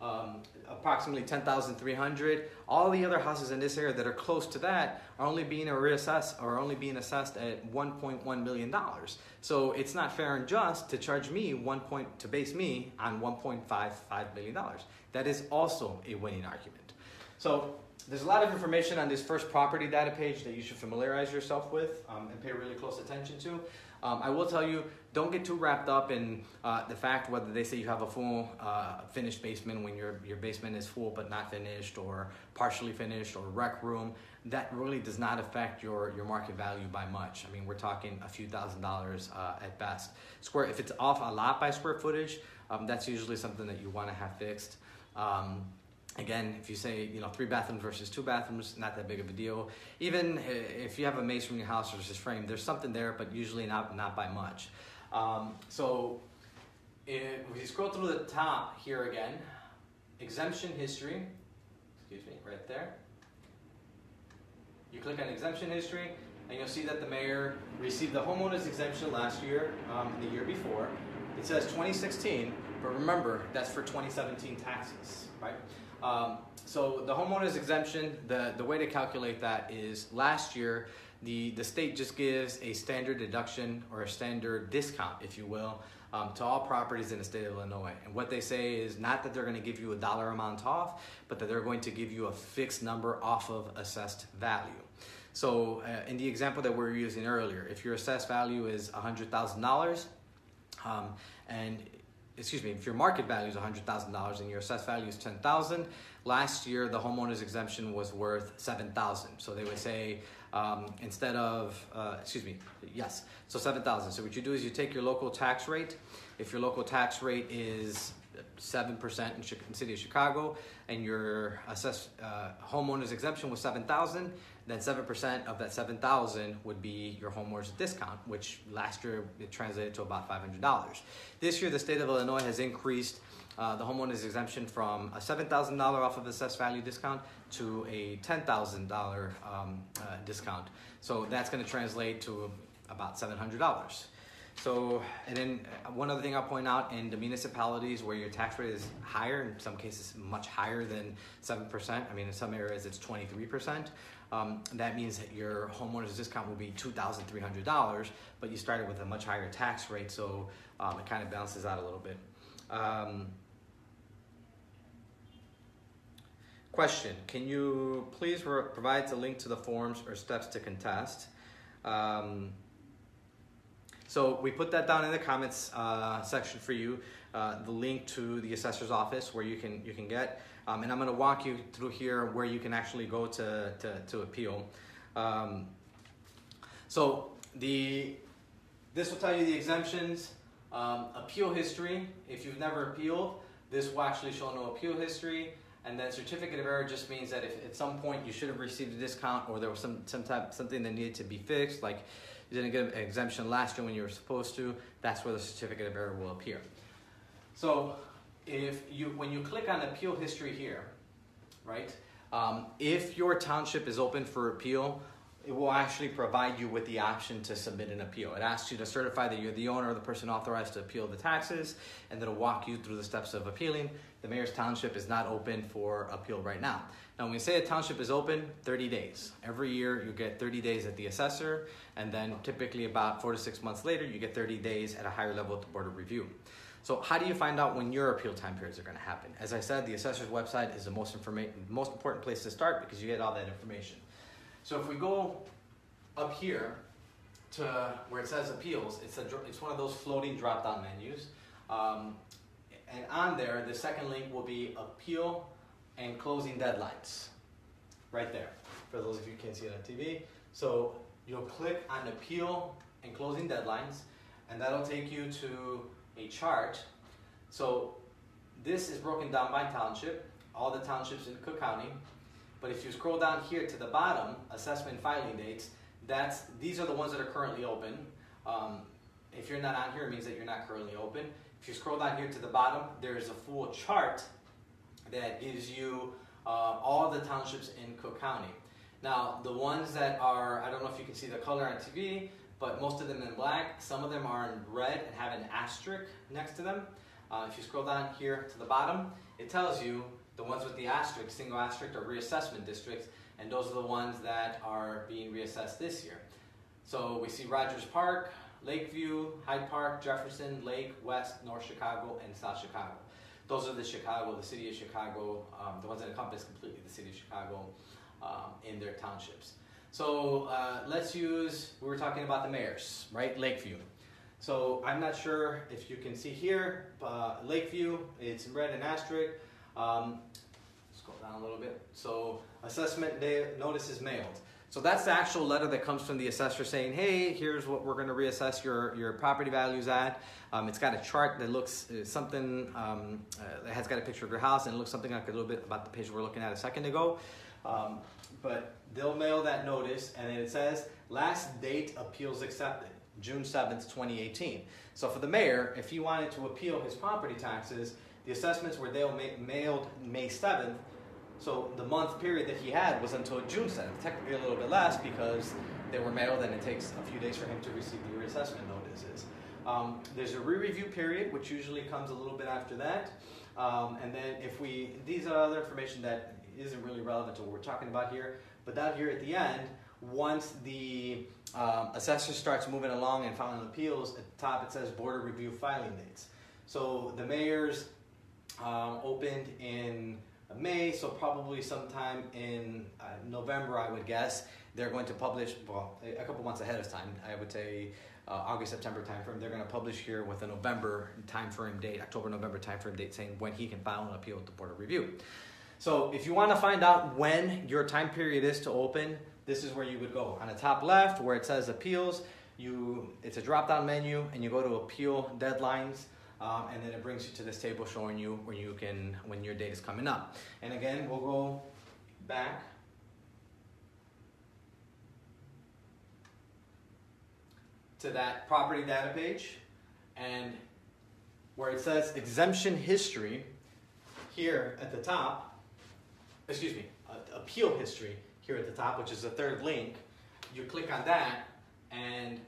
Speaker 1: um, approximately 10,300. All the other houses in this area that are close to that are only being reassessed or only being assessed at 1.1 million dollars. So it's not fair and just to charge me one point to base me on 1.55 million dollars. That is also a winning argument. So there's a lot of information on this first property data page that you should familiarize yourself with um, and pay really close attention to. Um, I will tell you, don't get too wrapped up in uh, the fact whether they say you have a full uh, finished basement when your, your basement is full but not finished or partially finished or rec room. That really does not affect your, your market value by much. I mean, we're talking a few thousand dollars uh, at best. Square, if it's off a lot by square footage, um, that's usually something that you want to have fixed. Um, Again, if you say, you know, three bathrooms versus two bathrooms, not that big of a deal. Even if you have a masonry house versus frame, there's something there, but usually not, not by much. Um, so if we scroll through the top here again, exemption history, excuse me, right there. You click on exemption history, and you'll see that the mayor received the homeowner's exemption last year, um, the year before. It says 2016, but remember, that's for 2017 taxes, right? Um, so the homeowner's exemption, the, the way to calculate that is last year, the, the state just gives a standard deduction or a standard discount, if you will, um, to all properties in the state of Illinois. And what they say is not that they're going to give you a dollar amount off, but that they're going to give you a fixed number off of assessed value. So uh, in the example that we are using earlier, if your assessed value is $100,000 um, and excuse me, if your market value is $100,000 and your assessed value is 10,000, last year the homeowner's exemption was worth 7,000. So they would say um, instead of, uh, excuse me, yes, so 7,000. So what you do is you take your local tax rate. If your local tax rate is 7% in the city of Chicago and your assessed uh, homeowner's exemption was 7,000, then 7% of that 7,000 would be your homeowner's discount, which last year it translated to about $500. This year, the state of Illinois has increased uh, the homeowner's exemption from a $7,000 off of assessed value discount to a $10,000 um, uh, discount. So that's going to translate to about $700. So, and then uh, one other thing I'll point out in the municipalities where your tax rate is higher, in some cases much higher than 7%, I mean, in some areas it's 23%, um, that means that your homeowner's discount will be $2,300, but you started with a much higher tax rate, so um, it kind of balances out a little bit. Um, question, can you please provide the link to the forms or steps to contest? Um, so we put that down in the comments uh, section for you, uh, the link to the assessor's office where you can you can get. Um, and I'm going to walk you through here where you can actually go to to, to appeal. Um, so the this will tell you the exemptions, um, appeal history. If you've never appealed, this will actually show no appeal history. And then certificate of error just means that if at some point you should have received a discount or there was some, some type, something that needed to be fixed, like you didn't get an exemption last year when you were supposed to, that's where the certificate of error will appear. So if you, when you click on appeal history here, right, um, if your township is open for appeal, it will actually provide you with the option to submit an appeal. It asks you to certify that you're the owner or the person authorized to appeal the taxes, and it'll walk you through the steps of appealing. The mayor's township is not open for appeal right now. Now, when we say a township is open, 30 days. Every year you get 30 days at the assessor, and then typically about four to six months later, you get 30 days at a higher level at the Board of Review. So how do you find out when your appeal time periods are going to happen? As I said, the assessor's website is the most, informa- most important place to start because you get all that information. So if we go up here to where it says appeals, it's, a, it's one of those floating drop-down menus. Um, and on there, the second link will be appeal and closing deadlines. Right there, for those of you who can't see it on TV. So you'll click on appeal and closing deadlines, and that'll take you to a chart. So this is broken down by township, all the townships in Cook County. But if you scroll down here to the bottom, assessment filing dates, that's these are the ones that are currently open. Um, if you're not on here, it means that you're not currently open. If you scroll down here to the bottom, there's a full chart that gives you uh, all the townships in Cook County. Now, the ones that are, I don't know if you can see the color on TV, but most of them in black. Some of them are in red and have an asterisk next to them. Uh, if you scroll down here to the bottom, it tells you the ones with the asterisk, single asterisk, are reassessment districts, and those are the ones that are being reassessed this year. So we see Rogers Park, Lakeview, Hyde Park, Jefferson, Lake, West, North Chicago, and South Chicago. Those are the Chicago, the city of Chicago, um, the ones that encompass completely the city of Chicago um, in their townships. So uh, let's use, we were talking about the mayors, right? Lakeview. So I'm not sure if you can see here, uh, Lakeview, it's in red and asterisk. Um, scroll down a little bit. So assessment day notice is mailed. So that's the actual letter that comes from the assessor saying, hey, here's what we're going to reassess your, your property values at. Um, it's got a chart that looks uh, something, um, uh, it has got a picture of your house and it looks something like a little bit about the page we are looking at a second ago. Um, but they'll mail that notice and then it says, last date appeals accepted, June 7th, 2018. So for the mayor, if he wanted to appeal his property taxes, the assessments were mailed May 7th, so the month period that he had was until June 7th, technically a little bit less because they were mailed and it takes a few days for him to receive the reassessment notices. Um, there's a re-review period, which usually comes a little bit after that. Um, and then if we, these are other information that isn't really relevant to what we're talking about here, but down here at the end, once the um, assessor starts moving along and filing appeals, at the top it says Board of Review filing dates. So the mayor's um, opened in May, so probably sometime in uh, November, I would guess. They're going to publish, well, a couple months ahead of time, I would say uh, August, September timeframe. They're going to publish here with a November timeframe date, October, November timeframe date, saying when he can file an appeal with the Board of Review. So if you want to find out when your time period is to open, this is where you would go. On the top left, where it says appeals, you it's a drop-down menu, and you go to appeal deadlines. Um, and then it brings you to this table showing you where you can, when your date is coming up. And again, we'll go back. to that property data page and where it says exemption history here at the top, excuse me, appeal history here at the top, which is the third link, you click on that and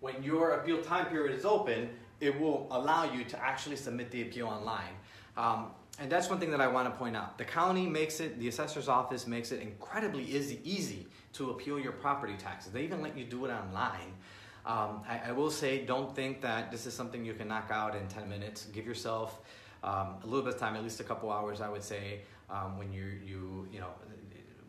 Speaker 1: when your appeal time period is open, it will allow you to actually submit the appeal online. Um, and that's one thing that I want to point out. The county makes it, the assessor's office makes it incredibly easy, easy to appeal your property taxes. They even let you do it online. Um, I, I, will say, don't think that this is something you can knock out in 10 minutes. Give yourself um, a little bit of time, at least a couple hours, I would say, um, when you, you, you know,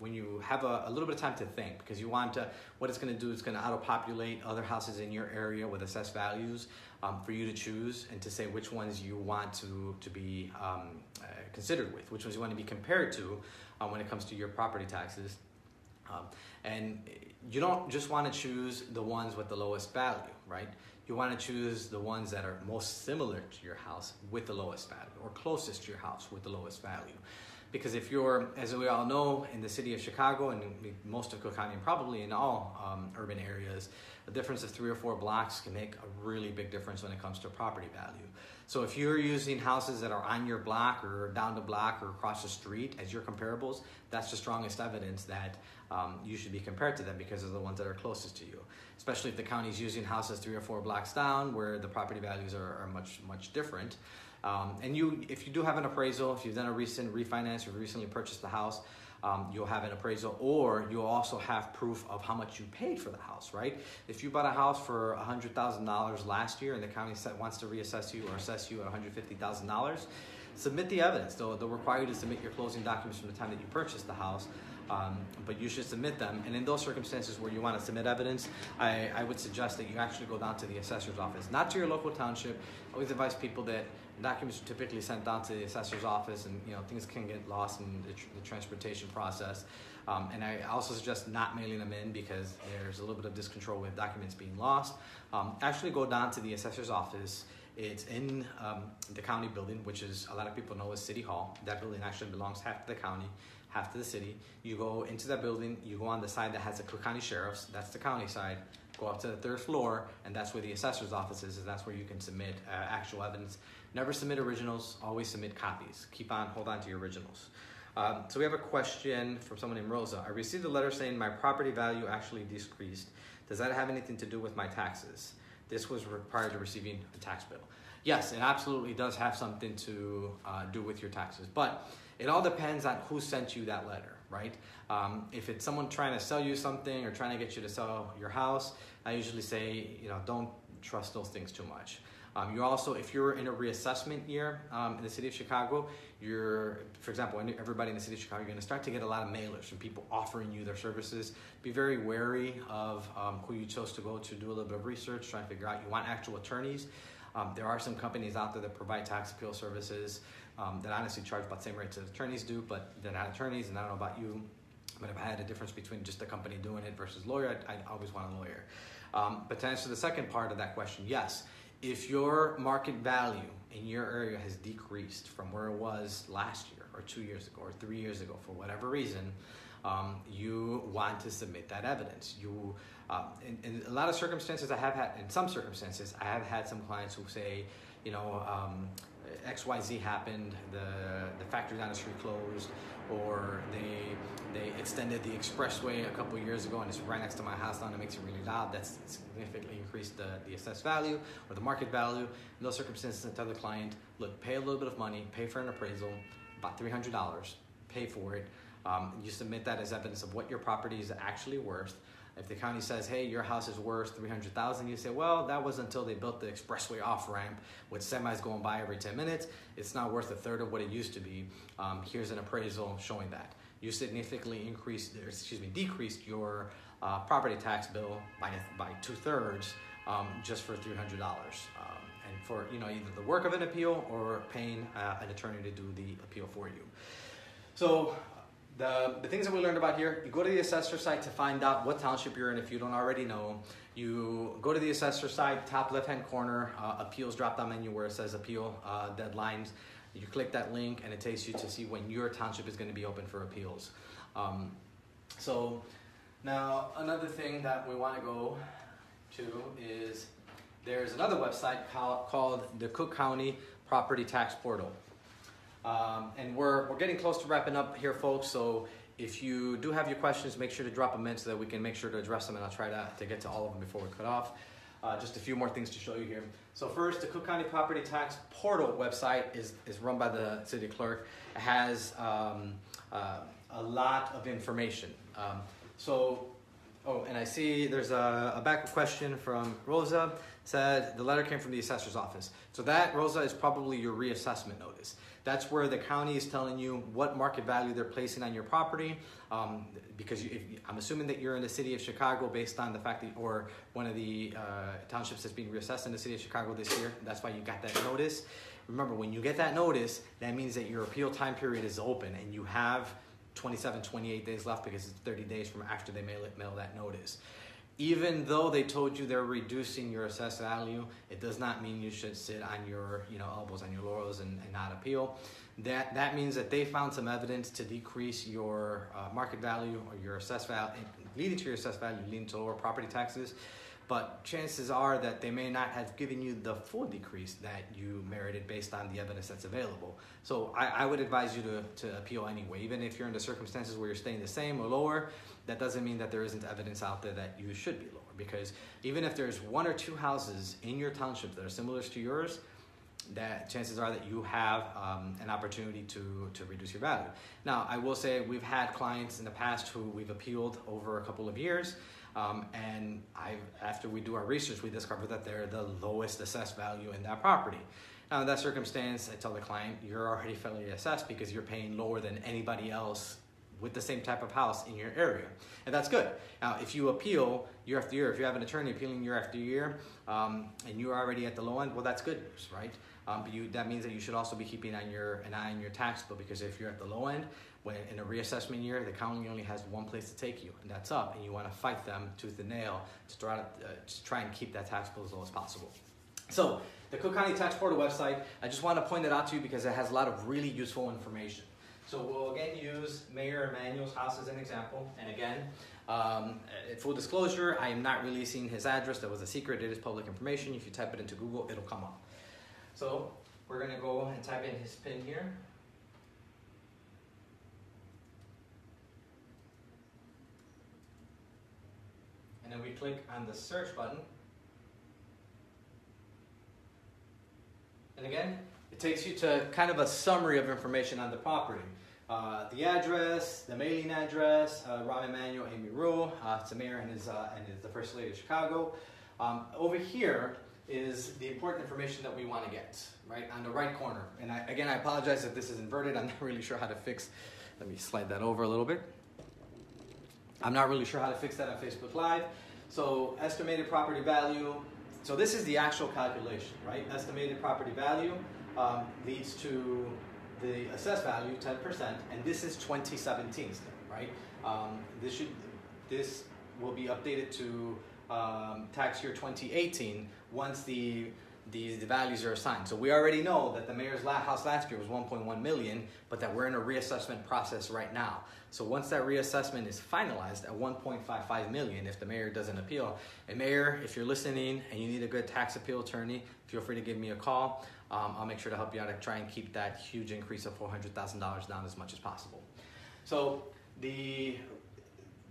Speaker 1: when you have a, a, little bit of time to think because you want to what it's going to do is going to auto populate other houses in your area with assessed values um, for you to choose and to say which ones you want to to be um, uh, considered with which ones you want to be compared to uh, when it comes to your property taxes. Um, and you don't just want to choose the ones with the lowest value right? You want to choose the ones that are most similar to your house with the lowest value or closest to your house with the lowest value because if you're, as we all know, in the city of Chicago and most of Cook County and probably in all um, urban areas, a difference of three or four blocks can make a really big difference when it comes to property value. So if you're using houses that are on your block or down the block or across the street as your comparables, that's the strongest evidence that um, you should be compared to them because they're the ones that are closest to you. Especially if the county is using houses three or four blocks down where the property values are, are much, much different. Um, and you, if you do have an appraisal, if you've done a recent refinance, you've recently purchased the house, um, you'll have an appraisal, or you'll also have proof of how much you paid for the house, right? If you bought a house for $100,000 last year and the county wants to reassess you or assess you at $150,000, submit the evidence. They'll, they'll require you to submit your closing documents from the time that you purchased the house. Um, but you should submit them. And in those circumstances where you want to submit evidence, I, I would suggest that you actually go down to the assessor's office, not to your local township. I always advise people that documents are typically sent down to the assessor's office and you know things can get lost in the, tr- the transportation process. Um, and I also suggest not mailing them in because there's a little bit of discontrol with documents being lost. Um, actually go down to the assessor's office. It's in um, the county building, which is a lot of people know as City Hall. That building actually belongs half to the county half to the city. You go into that building, you go on the side that has the Cook County Sheriff's, that's the county side. Go up to the third floor, and that's where the assessor's office is, and that's where you can submit uh, actual evidence. Never submit originals, always submit copies. Keep on, hold on to your originals. Um, so we have a question from someone named Rosa. I received a letter saying my property value actually decreased. Does that have anything to do with my taxes? This was prior to receiving a tax bill. Yes, it absolutely does have something to uh, do with your taxes. But it all depends on who sent you that letter, right? Um, if it's someone trying to sell you something or trying to get you to sell your house, I usually say, you know, don't trust those things too much. Um, you also, if you're in a reassessment year um, in the city of Chicago, you're, for example, everybody in the city of Chicago, you're going to start to get a lot of mailers from people offering you their services. Be very wary of um, who you chose to go to. Do a little bit of research, try to figure out. You want actual attorneys. Um, there are some companies out there that provide tax appeal services um, that honestly charge about the same rates as attorneys do, but they're not attorneys, and I don't know about you, but if I had a difference between just a company doing it versus lawyer, I'd, I'd always want a lawyer. Um, but to answer the second part of that question, yes, if your market value in your area has decreased from where it was last year or two years ago or three years ago for whatever reason, um, you want to submit that evidence. You, um, in, in, a lot of circumstances, I have had, in some circumstances, I have had some clients who say, you know, um, XYZ happened, the, the factory down the street closed, or they they extended the expressway a couple years ago and it's right next to my house now and it makes it really loud. That's significantly increased the, the assessed value or the market value. In those circumstances, I tell the client, look, pay a little bit of money, pay for an appraisal, about $300, pay for it. Um, you submit that as evidence of what your property is actually worth if the county says, hey, your house is worth 300000 you say, well, that was until they built the expressway off ramp with semis going by every 10 minutes. It's not worth a third of what it used to be. Um, here's an appraisal showing that. You significantly increased, excuse me, decreased your uh, property tax bill by, by two thirds um, just for $300. Um, and for you know either the work of an appeal or paying uh, an attorney to do the appeal for you. So the, the things that we learned about here, you go to the assessor site to find out what township you're in if you don't already know. You go to the assessor site, top left hand corner, uh, appeals drop down menu where it says appeal uh, deadlines. You click that link and it takes you to see when your township is going to be open for appeals. Um, so now another thing that we want to go to is there's another website called the Cook County Property Tax Portal. Um, and we're, we're getting close to wrapping up here, folks. So if you do have your questions, make sure to drop them in so that we can make sure to address them, and I'll try to, to get to all of them before we cut off. uh, just a few more things to show you here. So first, the Cook County Property Tax Portal website is, is run by the city clerk. It has um, uh, a lot of information. Um, so, oh, and I see there's a, a back question from Rosa. Said the letter came from the assessor's office. So that, Rosa, is probably your reassessment notice. That's where the county is telling you what market value they're placing on your property. Um, because you, if, I'm assuming that you're in the city of Chicago based on the fact that, or one of the uh, townships that's being reassessed in the city of Chicago this year. That's why you got that notice. Remember, when you get that notice, that means that your appeal time period is open and you have 27, 28 days left because it's 30 days from after they mail, it, mail that notice. Even though they told you they're reducing your assessed value, it does not mean you should sit on your you know elbows on your laurels and, and not appeal. That that means that they found some evidence to decrease your uh, market value or your assessed value, leading to your assessed value, leading to lower property taxes but chances are that they may not have given you the full decrease that you merited based on the evidence that's available. So I, I, would advise you to, to appeal anyway, even if you're in the circumstances where you're staying the same or lower, that doesn't mean that there isn't evidence out there that you should be lower. Because even if there's one or two houses in your township that are similar to yours, that chances are that you have um, an opportunity to, to reduce your value. Now, I will say we've had clients in the past who we've appealed over a couple of years um, and I, after we do our research, we discover that they're the lowest assessed value in that property. Now, in that circumstance, I tell the client, you're already federally assessed because you're paying lower than anybody else with the same type of house in your area. And that's good. Now, if you appeal year after year, if you have an attorney appealing year after year, um, and you're already at the low end, well, that's good news, right? Um, but you, that means that you should also be keeping on your, an eye on your tax bill because if you're at the low end, when in a reassessment year, the county only has one place to take you, and that's up, and you want to fight them tooth and nail to try to, uh, to try and keep that tax bill as low as possible. So the Cook County Tax Portal website, I just want to point it out to you because it has a lot of really useful information. So we'll again use Mayor Emanuel's house as an example, and again, um, full disclosure, I am not releasing his address. That was a secret. It is public information. If you type it into Google, it'll come up. So we're gonna go and type in his PIN here. Then we click on the search button. And again, it takes you to kind of a summary of information on the property. Uh, the address, the mailing address, uh, Rahm Emanuel, Amy Rule, uh, it's the mayor and, his, uh, and his, the First Lady of Chicago. Um, over here is the important information that we want to get, right, on the right corner. And I, again, I apologize if this is inverted. I'm not really sure how to fix. Let me slide that over a little bit. I'm not really sure how to fix that on Facebook Live. So estimated property value, so this is the actual calculation, right? Estimated property value um, leads to the assessed value, 10%, and this is 2017 still, right? Um, this should, this will be updated to um, tax year 2018 once the these the values are assigned. So we already know that the mayor's house last year was 1.1 million, but that we're in a reassessment process right now. So once that reassessment is finalized at 1.55 million, if the mayor doesn't appeal, and mayor, if you're listening and you need a good tax appeal attorney, feel free to give me a call. Um, I'll make sure to help you out and try and keep that huge increase of $400,000 down as much as possible. So the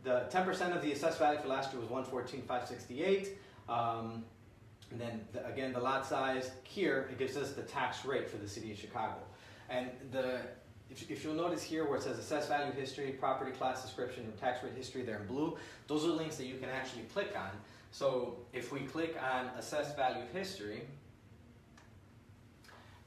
Speaker 1: the 10% of the assessed value for last year was 114,568. Um, and then the, again, the lot size here, it gives us the tax rate for the city of Chicago. And the, if, if you'll notice here where it says assessed value history, property class description, and tax rate history there in blue, those are links that you can actually click on. So if we click on assessed value history,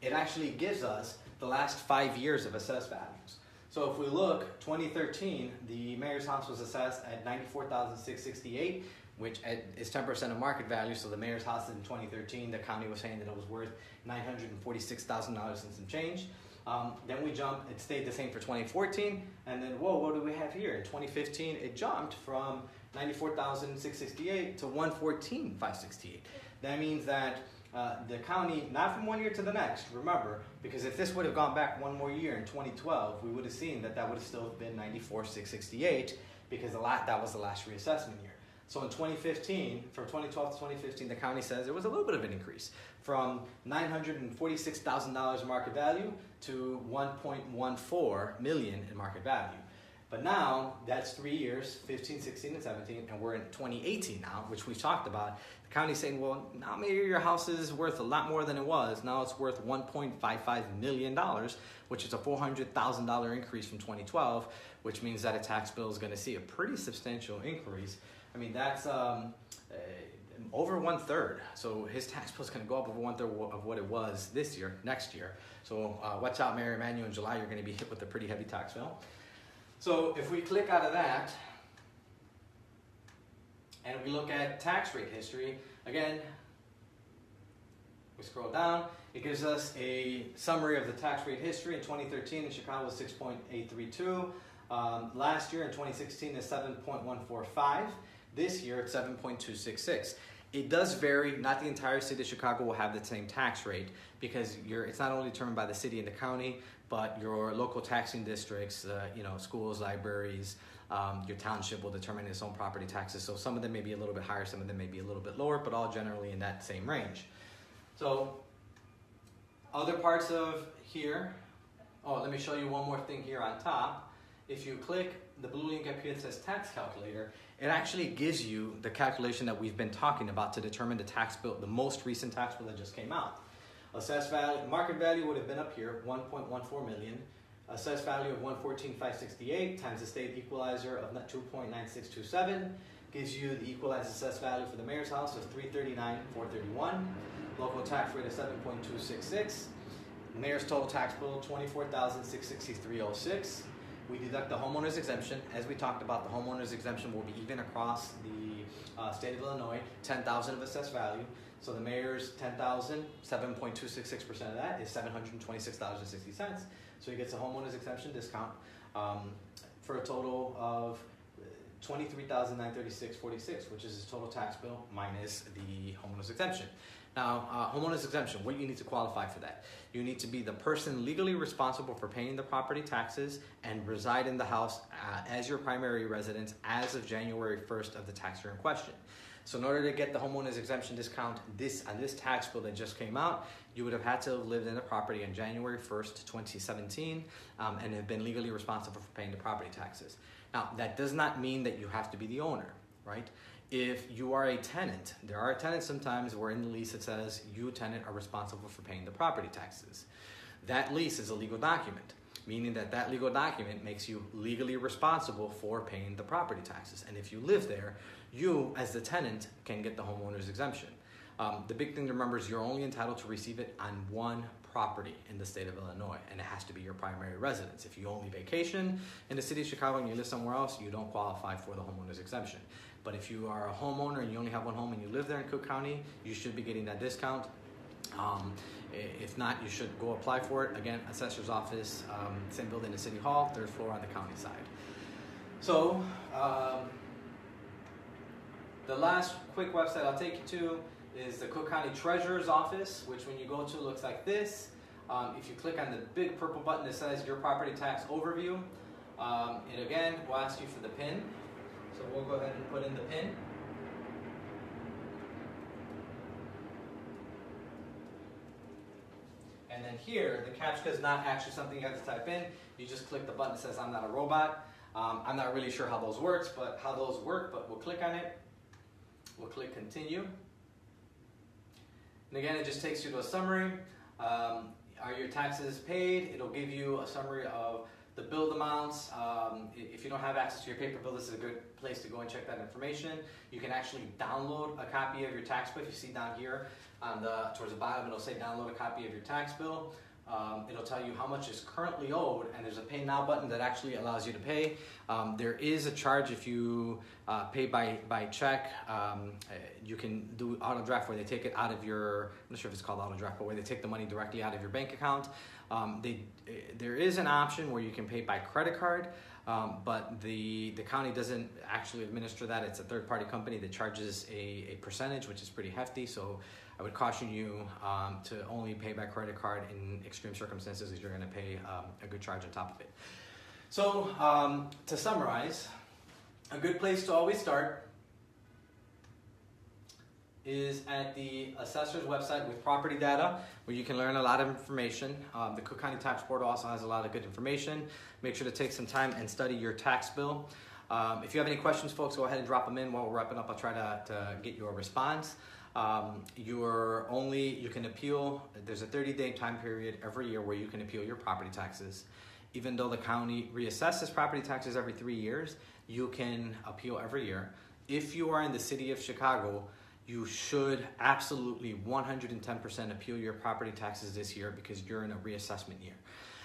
Speaker 1: it actually gives us the last five years of assessed values. So if we look, 2013, the mayor's house was assessed at 94,668 which is 10% of market value. So the mayor's house in 2013, the county was saying that it was worth $946,000 and some change. Um, then we jumped, it stayed the same for 2014, and then whoa, what do we have here? In 2015, it jumped from 94,668 to 114,568. That means that uh, the county, not from one year to the next, remember, because if this would have gone back one more year in 2012, we would have seen that that would have still been 94,668 because that was the last reassessment year. So in 2015, from 2012 to 2015, the county says there was a little bit of an increase from $946,000 in market value to 1.14 million in market value. But now that's three years 15, 16, and 17, and we're in 2018 now, which we've talked about. The county's saying, well, now maybe your house is worth a lot more than it was. Now it's worth $1.55 million, which is a $400,000 increase from 2012, which means that a tax bill is going to see a pretty substantial increase. I mean, that's um, uh, over one third. So his tax bill is going to go up over one third of what it was this year, next year. So uh, watch out, Mayor Emanuel, in July, you're going to be hit with a pretty heavy tax bill. So if we click out of that, and we look at tax rate history, again, we scroll down, it gives us a summary of the tax rate history. In 2013, in Chicago was 6.832. Um, last year, in 2016, is 7.145. This year, it's 7.266. It does vary. Not the entire city of Chicago will have the same tax rate because it's not only determined by the city and the county, but your local taxing districts, uh, you know, schools, libraries, um, your township will determine its own property taxes. So some of them may be a little bit higher, some of them may be a little bit lower, but all generally in that same range. So other parts of here, oh, let me show you one more thing here on top. If you click the blue link up here that says tax calculator, it actually gives you the calculation that we've been talking about to determine the tax bill, the most recent tax bill that just came out. Assessed value, market value would have been up here, 1.14 million. Assessed value of 114,568 times the state equalizer of 2.9627 gives you the equalized assessed value for the mayor's house of 339,431. Local tax rate of 7.266. Mayor's total tax bill 24,663.06. We deduct the homeowner's exemption. As we talked about, the homeowner's exemption will be even across the uh, state of Illinois, 10,000 of assessed value. So the mayor's 10,000, 7.266% of that is $726.60. So he gets a homeowner's exemption discount um, for a total of 23,936.46, which is his total tax bill minus the homeowner's exemption. Now, uh, homeowner's exemption, what you need to qualify for that? You need to be the person legally responsible for paying the property taxes and reside in the house uh, as your primary residence as of January 1st of the tax year in question. So in order to get the homeowner's exemption discount this on this tax bill that just came out, you would have had to have lived in the property on January 1st, 2017, um, and have been legally responsible for paying the property taxes. Now, that does not mean that you have to be the owner, right? If you are a tenant, there are tenants sometimes where in the lease it says you, tenant, are responsible for paying the property taxes. That lease is a legal document meaning that that legal document makes you legally responsible for paying the property taxes. And if you live there, you, as the tenant, can get the homeowner's exemption. Um, the big thing to remember is you're only entitled to receive it on one property in the state of Illinois, and it has to be your primary residence. If you only vacation in the city of Chicago and you live somewhere else, you don't qualify for the homeowner's exemption. But if you are a homeowner and you only have one home and you live there in Cook County, you should be getting that discount. Um, if not, you should go apply for it. Again, assessor's office, um, same building as City Hall, third floor on the county side. So, um, the last quick website I'll take you to is the Cook County Treasurer's Office, which when you go to looks like this. Um, if you click on the big purple button that says Your Property Tax Overview, um, it again will ask you for the PIN. We'll go ahead and put in the PIN. And then here, the CAPTCHA is not actually something you have to type in. You just click the button that says I'm not a robot. Um, I'm not really sure how those works, but how those work, but we'll click on it. We'll click continue. And again, it just takes you to a summary. Um, are your taxes paid? It'll give you a summary of the billed amounts. Um, if you don't have access to your paper bill, this is a good place to go and check that information. You can actually download a copy of your tax bill. If you see down here on the towards the bottom, it'll say download a copy of your tax bill. Um, it'll tell you how much is currently owed, and there's a pay now button that actually allows you to pay. Um, there is a charge if you uh, pay by, by check. Um, you can do auto draft where they take it out of your, I'm not sure if it's called auto draft, but where they take the money directly out of your bank account. Um, they, there is an option where you can pay by credit card. Um, but the, the county doesn't actually administer that. It's a third party company that charges a, a percentage, which is pretty hefty. So I would caution you um, to only pay by credit card in extreme circumstances as you're going to pay um, a good charge on top of it. So, um, to summarize, a good place to always start is at the assessor's website with property data, where you can learn a lot of information. Um, the Cook County Tax Board also has a lot of good information. Make sure to take some time and study your tax bill. Um, if you have any questions, folks, go ahead and drop them in while we're wrapping up. I'll try to, to get your response. Um, you're only you can appeal. There's a 30-day time period every year where you can appeal your property taxes. Even though the county reassesses property taxes every three years, you can appeal every year. If you are in the city of Chicago, you should absolutely 110% appeal your property taxes this year because you're in a reassessment year.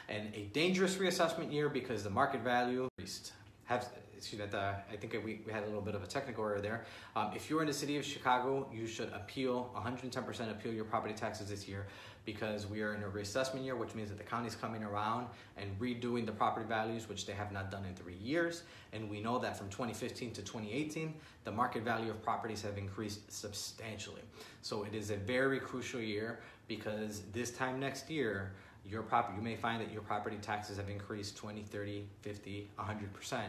Speaker 1: And a dangerous reassessment year because the market value increased. Have, excuse me, the, I think we, we had a little bit of a technical error there. Um, if you're in the city of Chicago, you should appeal, 110% appeal your property taxes this year because we are in a reassessment year, which means that the county's coming around and redoing the property values, which they have not done in three years. And we know that from 2015 to 2018, the market value of properties have increased substantially. So it is a very crucial year because this time next year, your property you may find that your property taxes have increased 20 30 50 100%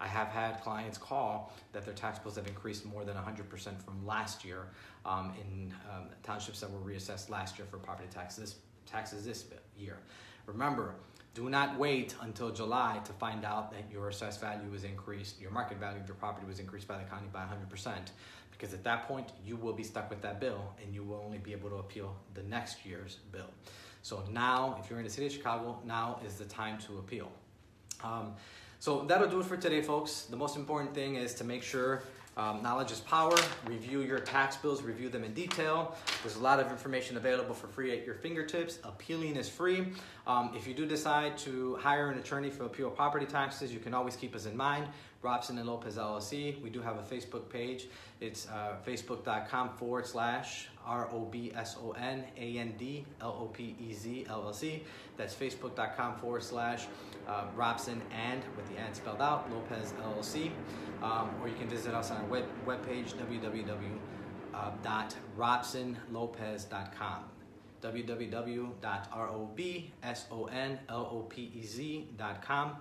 Speaker 1: i have had clients call that their tax bills have increased more than 100% from last year um, in um, townships that were reassessed last year for property taxes taxes this year. Remember do not wait until July to find out that your assessed value was increased, your market value of your property was increased by the county by 100%, because at that point you will be stuck with that bill and you will only be able to appeal the next year's bill. So now, if you're in the city of Chicago, now is the time to appeal. Um, so that'll do it for today, folks. The most important thing is to make sure um, knowledge is power. Review your tax bills, review them in detail. There's a lot of information available for free at your fingertips. Appealing is free. Um, if you do decide to hire an attorney for appeal property taxes, you can always keep us in mind. Robson and Lopez LLC. We do have a Facebook page. It's uh, facebook.com forward slash R O B S O N A N D L O P E Z L L C. That's facebook.com forward slash uh, Robson and with the and spelled out Lopez LLC. Um, or you can visit us on our web webpage www.robsonlopez.com www.robsonlopez.com.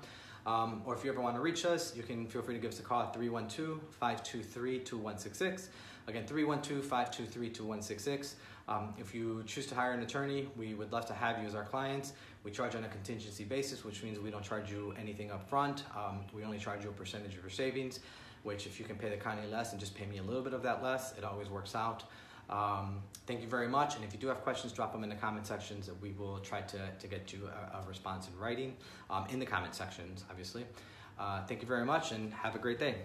Speaker 1: Um, or if you ever want to reach us, you can feel free to give us a call at 312 523 2166. Again, 312 523 2166. Um, if you choose to hire an attorney, we would love to have you as our clients. We charge on a contingency basis, which means we don't charge you anything up front. Um, we only charge you a percentage of your savings, which if you can pay the county less and just pay me a little bit of that less, it always works out. Um, thank you very much. And if you do have questions, drop them in the comment sections. We will try to, to get you a, a response in writing um, in the comment sections, obviously. Uh, thank you very much and have a great day.